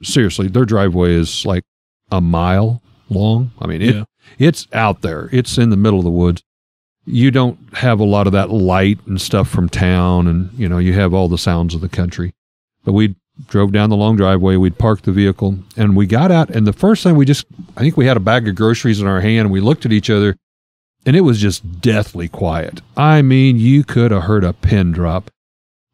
Seriously, their driveway is like a mile long. I mean, it, Yeah. it's out there, it's in the middle of the woods. You don't have a lot of that light and stuff from town, and, you know, you have all the sounds of the country. But we drove down the long driveway, we'd parked the vehicle, and we got out. And the first thing we just, I think we had a bag of groceries in our hand, and we looked at each other, and it was just deathly quiet. I mean, you could have heard a pin drop.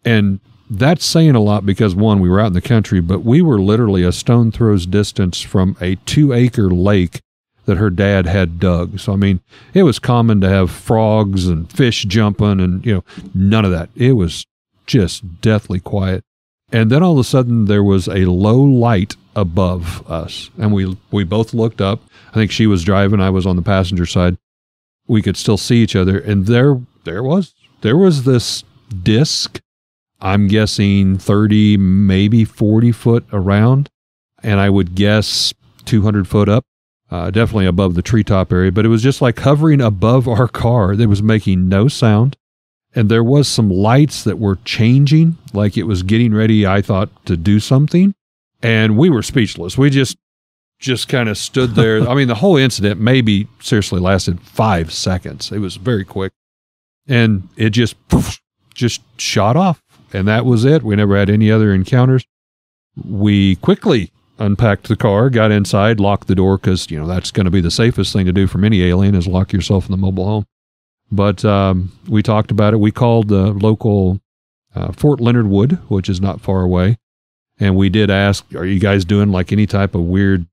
And that's saying a lot because one, we were out in the country, but we were literally a stone throw's distance from a two acre lake that her dad had dug. So, I mean, it was common to have frogs and fish jumping and, you know, none of that. It was just deathly quiet. And then all of a sudden there was a low light above us. And we we both looked up. I think she was driving, I was on the passenger side. We could still see each other. And there there was there was this disc, I'm guessing 30, maybe 40 foot around. And I would guess 200 foot up. Uh, definitely above the treetop area, but it was just like hovering above our car. It was making no sound. And there was some lights that were changing like it was getting ready i thought to do something. And we were speechless. We just just kind of stood *laughs* there. I mean the whole incident maybe seriously lasted five seconds. It was very quick. And it just poof, just shot off. And that was it. We never had any other encounters. We quickly unpacked the car got inside locked the door because you know that's going to be the safest thing to do from any alien is lock yourself in the mobile home but um, we talked about it. We called the local uh, Fort Leonard Wood, which is not far away, and we did ask, "Are you guys doing like any type of weird,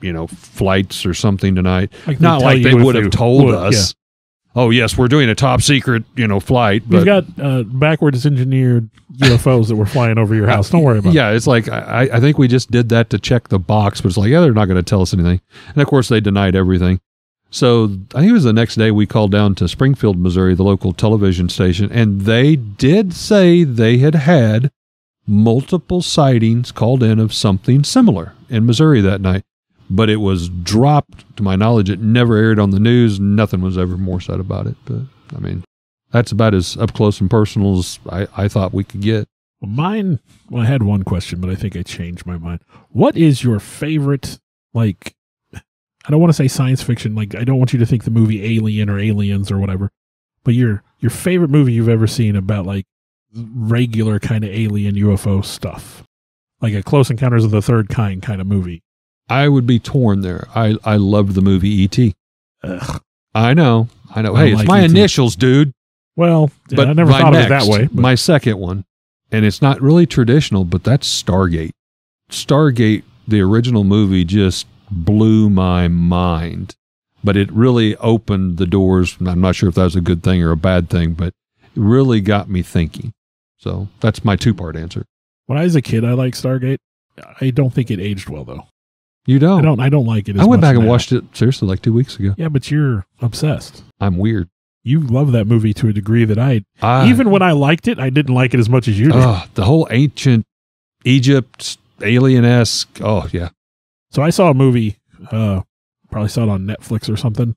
you know, flights or something tonight?" Like Not like they would have told would, us. Oh yes, we're doing a top secret, you know, flight. Yeah. We've got uh, backwards engineered UFOs that were flying over your house. Don't worry about it. yeah, it's like I, I think we just did that to check the box, but it's like, yeah, they're not going to tell us anything. And of course, they denied everything. So I think it was the next day we called down to Springfield, Missouri, the local television station, and they did say they had had multiple sightings called in of something similar in Missouri that night. But it was dropped, to my knowledge, it never aired on the news. Nothing was ever more said about it. But I mean, that's about as up close and personal as I, I thought we could get. Well, mine. Well, I had one question, but I think I changed my mind. What is your favorite? Like, I don't want to say science fiction. Like, I don't want you to think the movie Alien or Aliens or whatever. But your your favorite movie you've ever seen about like regular kind of alien UFO stuff, like a Close Encounters of the Third Kind kind of movie. I would be torn there. I, I loved the movie E.T. Ugh. I know. I know. I Hey, it's like my E.T.. initials, dude. Well, yeah, But I never thought next, of it that way. but- My second one, and it's not really traditional, but that's Stargate. Stargate, the original movie, just blew my mind. But it really opened the doors. I'm not sure if that was a good thing or a bad thing, but it really got me thinking. So that's my two part answer. when I was a kid, I liked Stargate. I don't think it aged well though. You don't. I don't. I don't like it. As I went back and now. watched it seriously like two weeks ago. Yeah, but you're obsessed. I'm weird. You love that movie to a degree that I I, even when I liked it, I didn't like it as much as you did. Oh, the whole ancient Egypt alien esque. Oh yeah. So I saw a movie, uh, probably saw it on Netflix or something.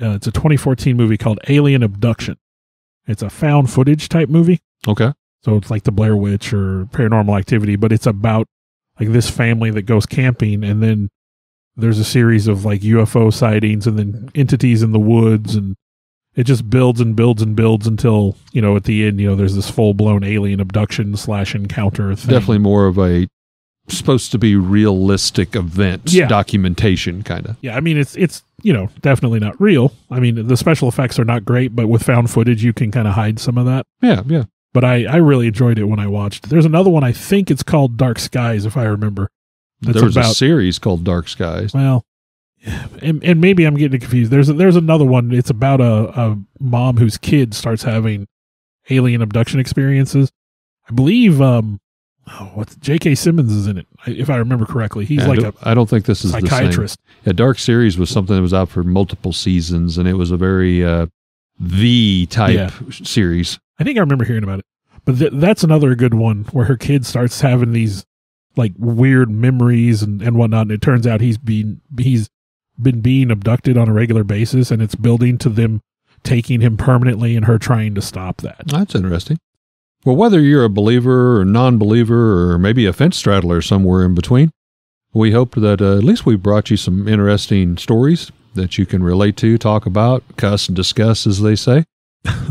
Uh, it's a 2014 movie called Alien Abduction. It's a found footage type movie. Okay. So it's like the Blair Witch or Paranormal Activity, but it's about like this family that goes camping and then there's a series of like UFO sightings and then entities in the woods and it just builds and builds and builds until you know at the end you know there's this full blown alien abduction slash encounter thing. Definitely more of a supposed to be realistic event Yeah. documentation kind of. Yeah, I mean it's it's you know definitely not real. I mean the special effects are not great, but with found footage you can kind of hide some of that. Yeah, yeah. But I I really enjoyed it when I watched. There's another one I think it's called Dark Skies if I remember. That's there was a series called Dark Skies. well, and and maybe I'm getting confused. There's a, there's another one. It's about a a mom whose kid starts having alien abduction experiences. I believe um oh, what's J.K. Simmons is in it if I remember correctly. He's like a I don't think this is the same. psychiatrist. Yeah, Dark Skies was something that was out for multiple seasons, and it was a very uh, the type Yeah. series. I think I remember hearing about it. But th- that's another good one where her kid starts having these like weird memories and, and whatnot. And it turns out he's been he's been being abducted on a regular basis, and it's building to them taking him permanently, and her trying to stop that. That's interesting. Well, whether you're a believer or non-believer, or maybe a fence straddler somewhere in between, we hope that uh, at least we brought you some interesting stories that you can relate to, talk about, cuss and discuss, as they say.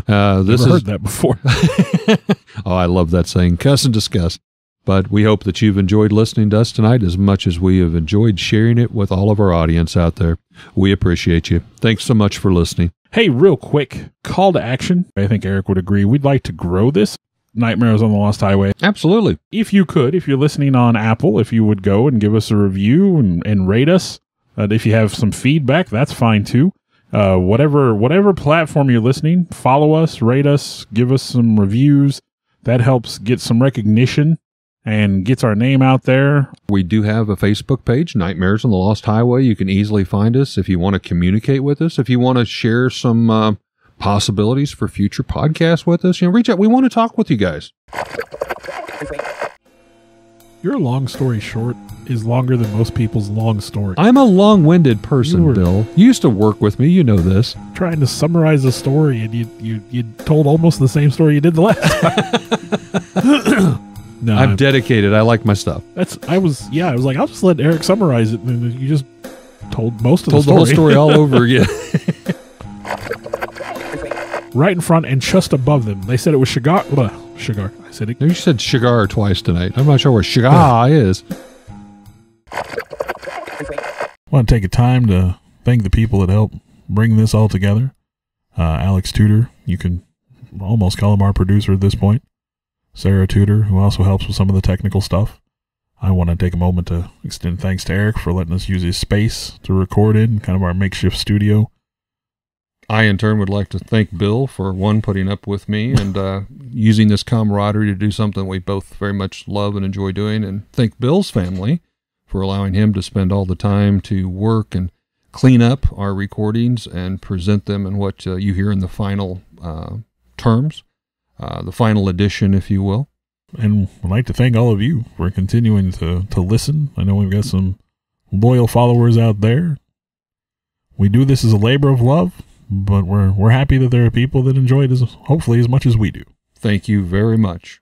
Uh, this Never is heard that before. *laughs* oh, I love that saying, cuss and discuss. But we hope that you've enjoyed listening to us tonight as much as we have enjoyed sharing it with all of our audience out there. We appreciate you. Thanks so much for listening. hey, real quick call to action. I think Eric would agree. We'd like to grow this. Nightmares on the Lost Highway. Absolutely. if you could, if you're listening on Apple, if you would go and give us a review and, and rate us. Uh, if you have some feedback, that's fine too. Uh, whatever whatever platform you're listening, follow us, rate us, give us some reviews. That helps get some recognition and gets our name out there. We do have a Facebook page, Nightmares on the Lost Highway. You can easily find us if you want to communicate with us. If you want to share some uh, possibilities for future podcasts with us, you know, reach out. We want to talk with you guys. Your long story short is longer than most people's long story. I'm a long-winded person, You were- Bill. You used to work with me. You know this. trying to summarize a story and you you you told almost the same story you did the last time. *laughs* *coughs* no, I'm dedicated. I like my stuff. That's I was yeah, I was like, I'll just let Eric summarize it and then you just told most of Told the the whole story. all over *laughs* again. right in front and just above them. They said it was Shigar Shigar. I said it You said Shigar twice tonight. I'm not sure where Shigar is. I want to take a time to thank the people that helped bring this all together. Uh, Alex Tudor, you can almost call him our producer at this point. Sarah Tudor, who also helps with some of the technical stuff. I want to take a moment to extend thanks to Eric for letting us use his space to record in, kind of our makeshift studio. I, in turn, would like to thank Bill for one putting up with me and uh, using this camaraderie to do something we both very much love and enjoy doing, and thank Bill's family for allowing him to spend all the time to work and clean up our recordings and present them in what uh, you hear in the final uh, terms, uh, the final edition, if you will. And I'd like to thank all of you for continuing to, to listen. I know we've got some loyal followers out there. We do this as a labor of love, but we're we're happy that there are people that enjoy it as hopefully as much as we do. Thank you very much.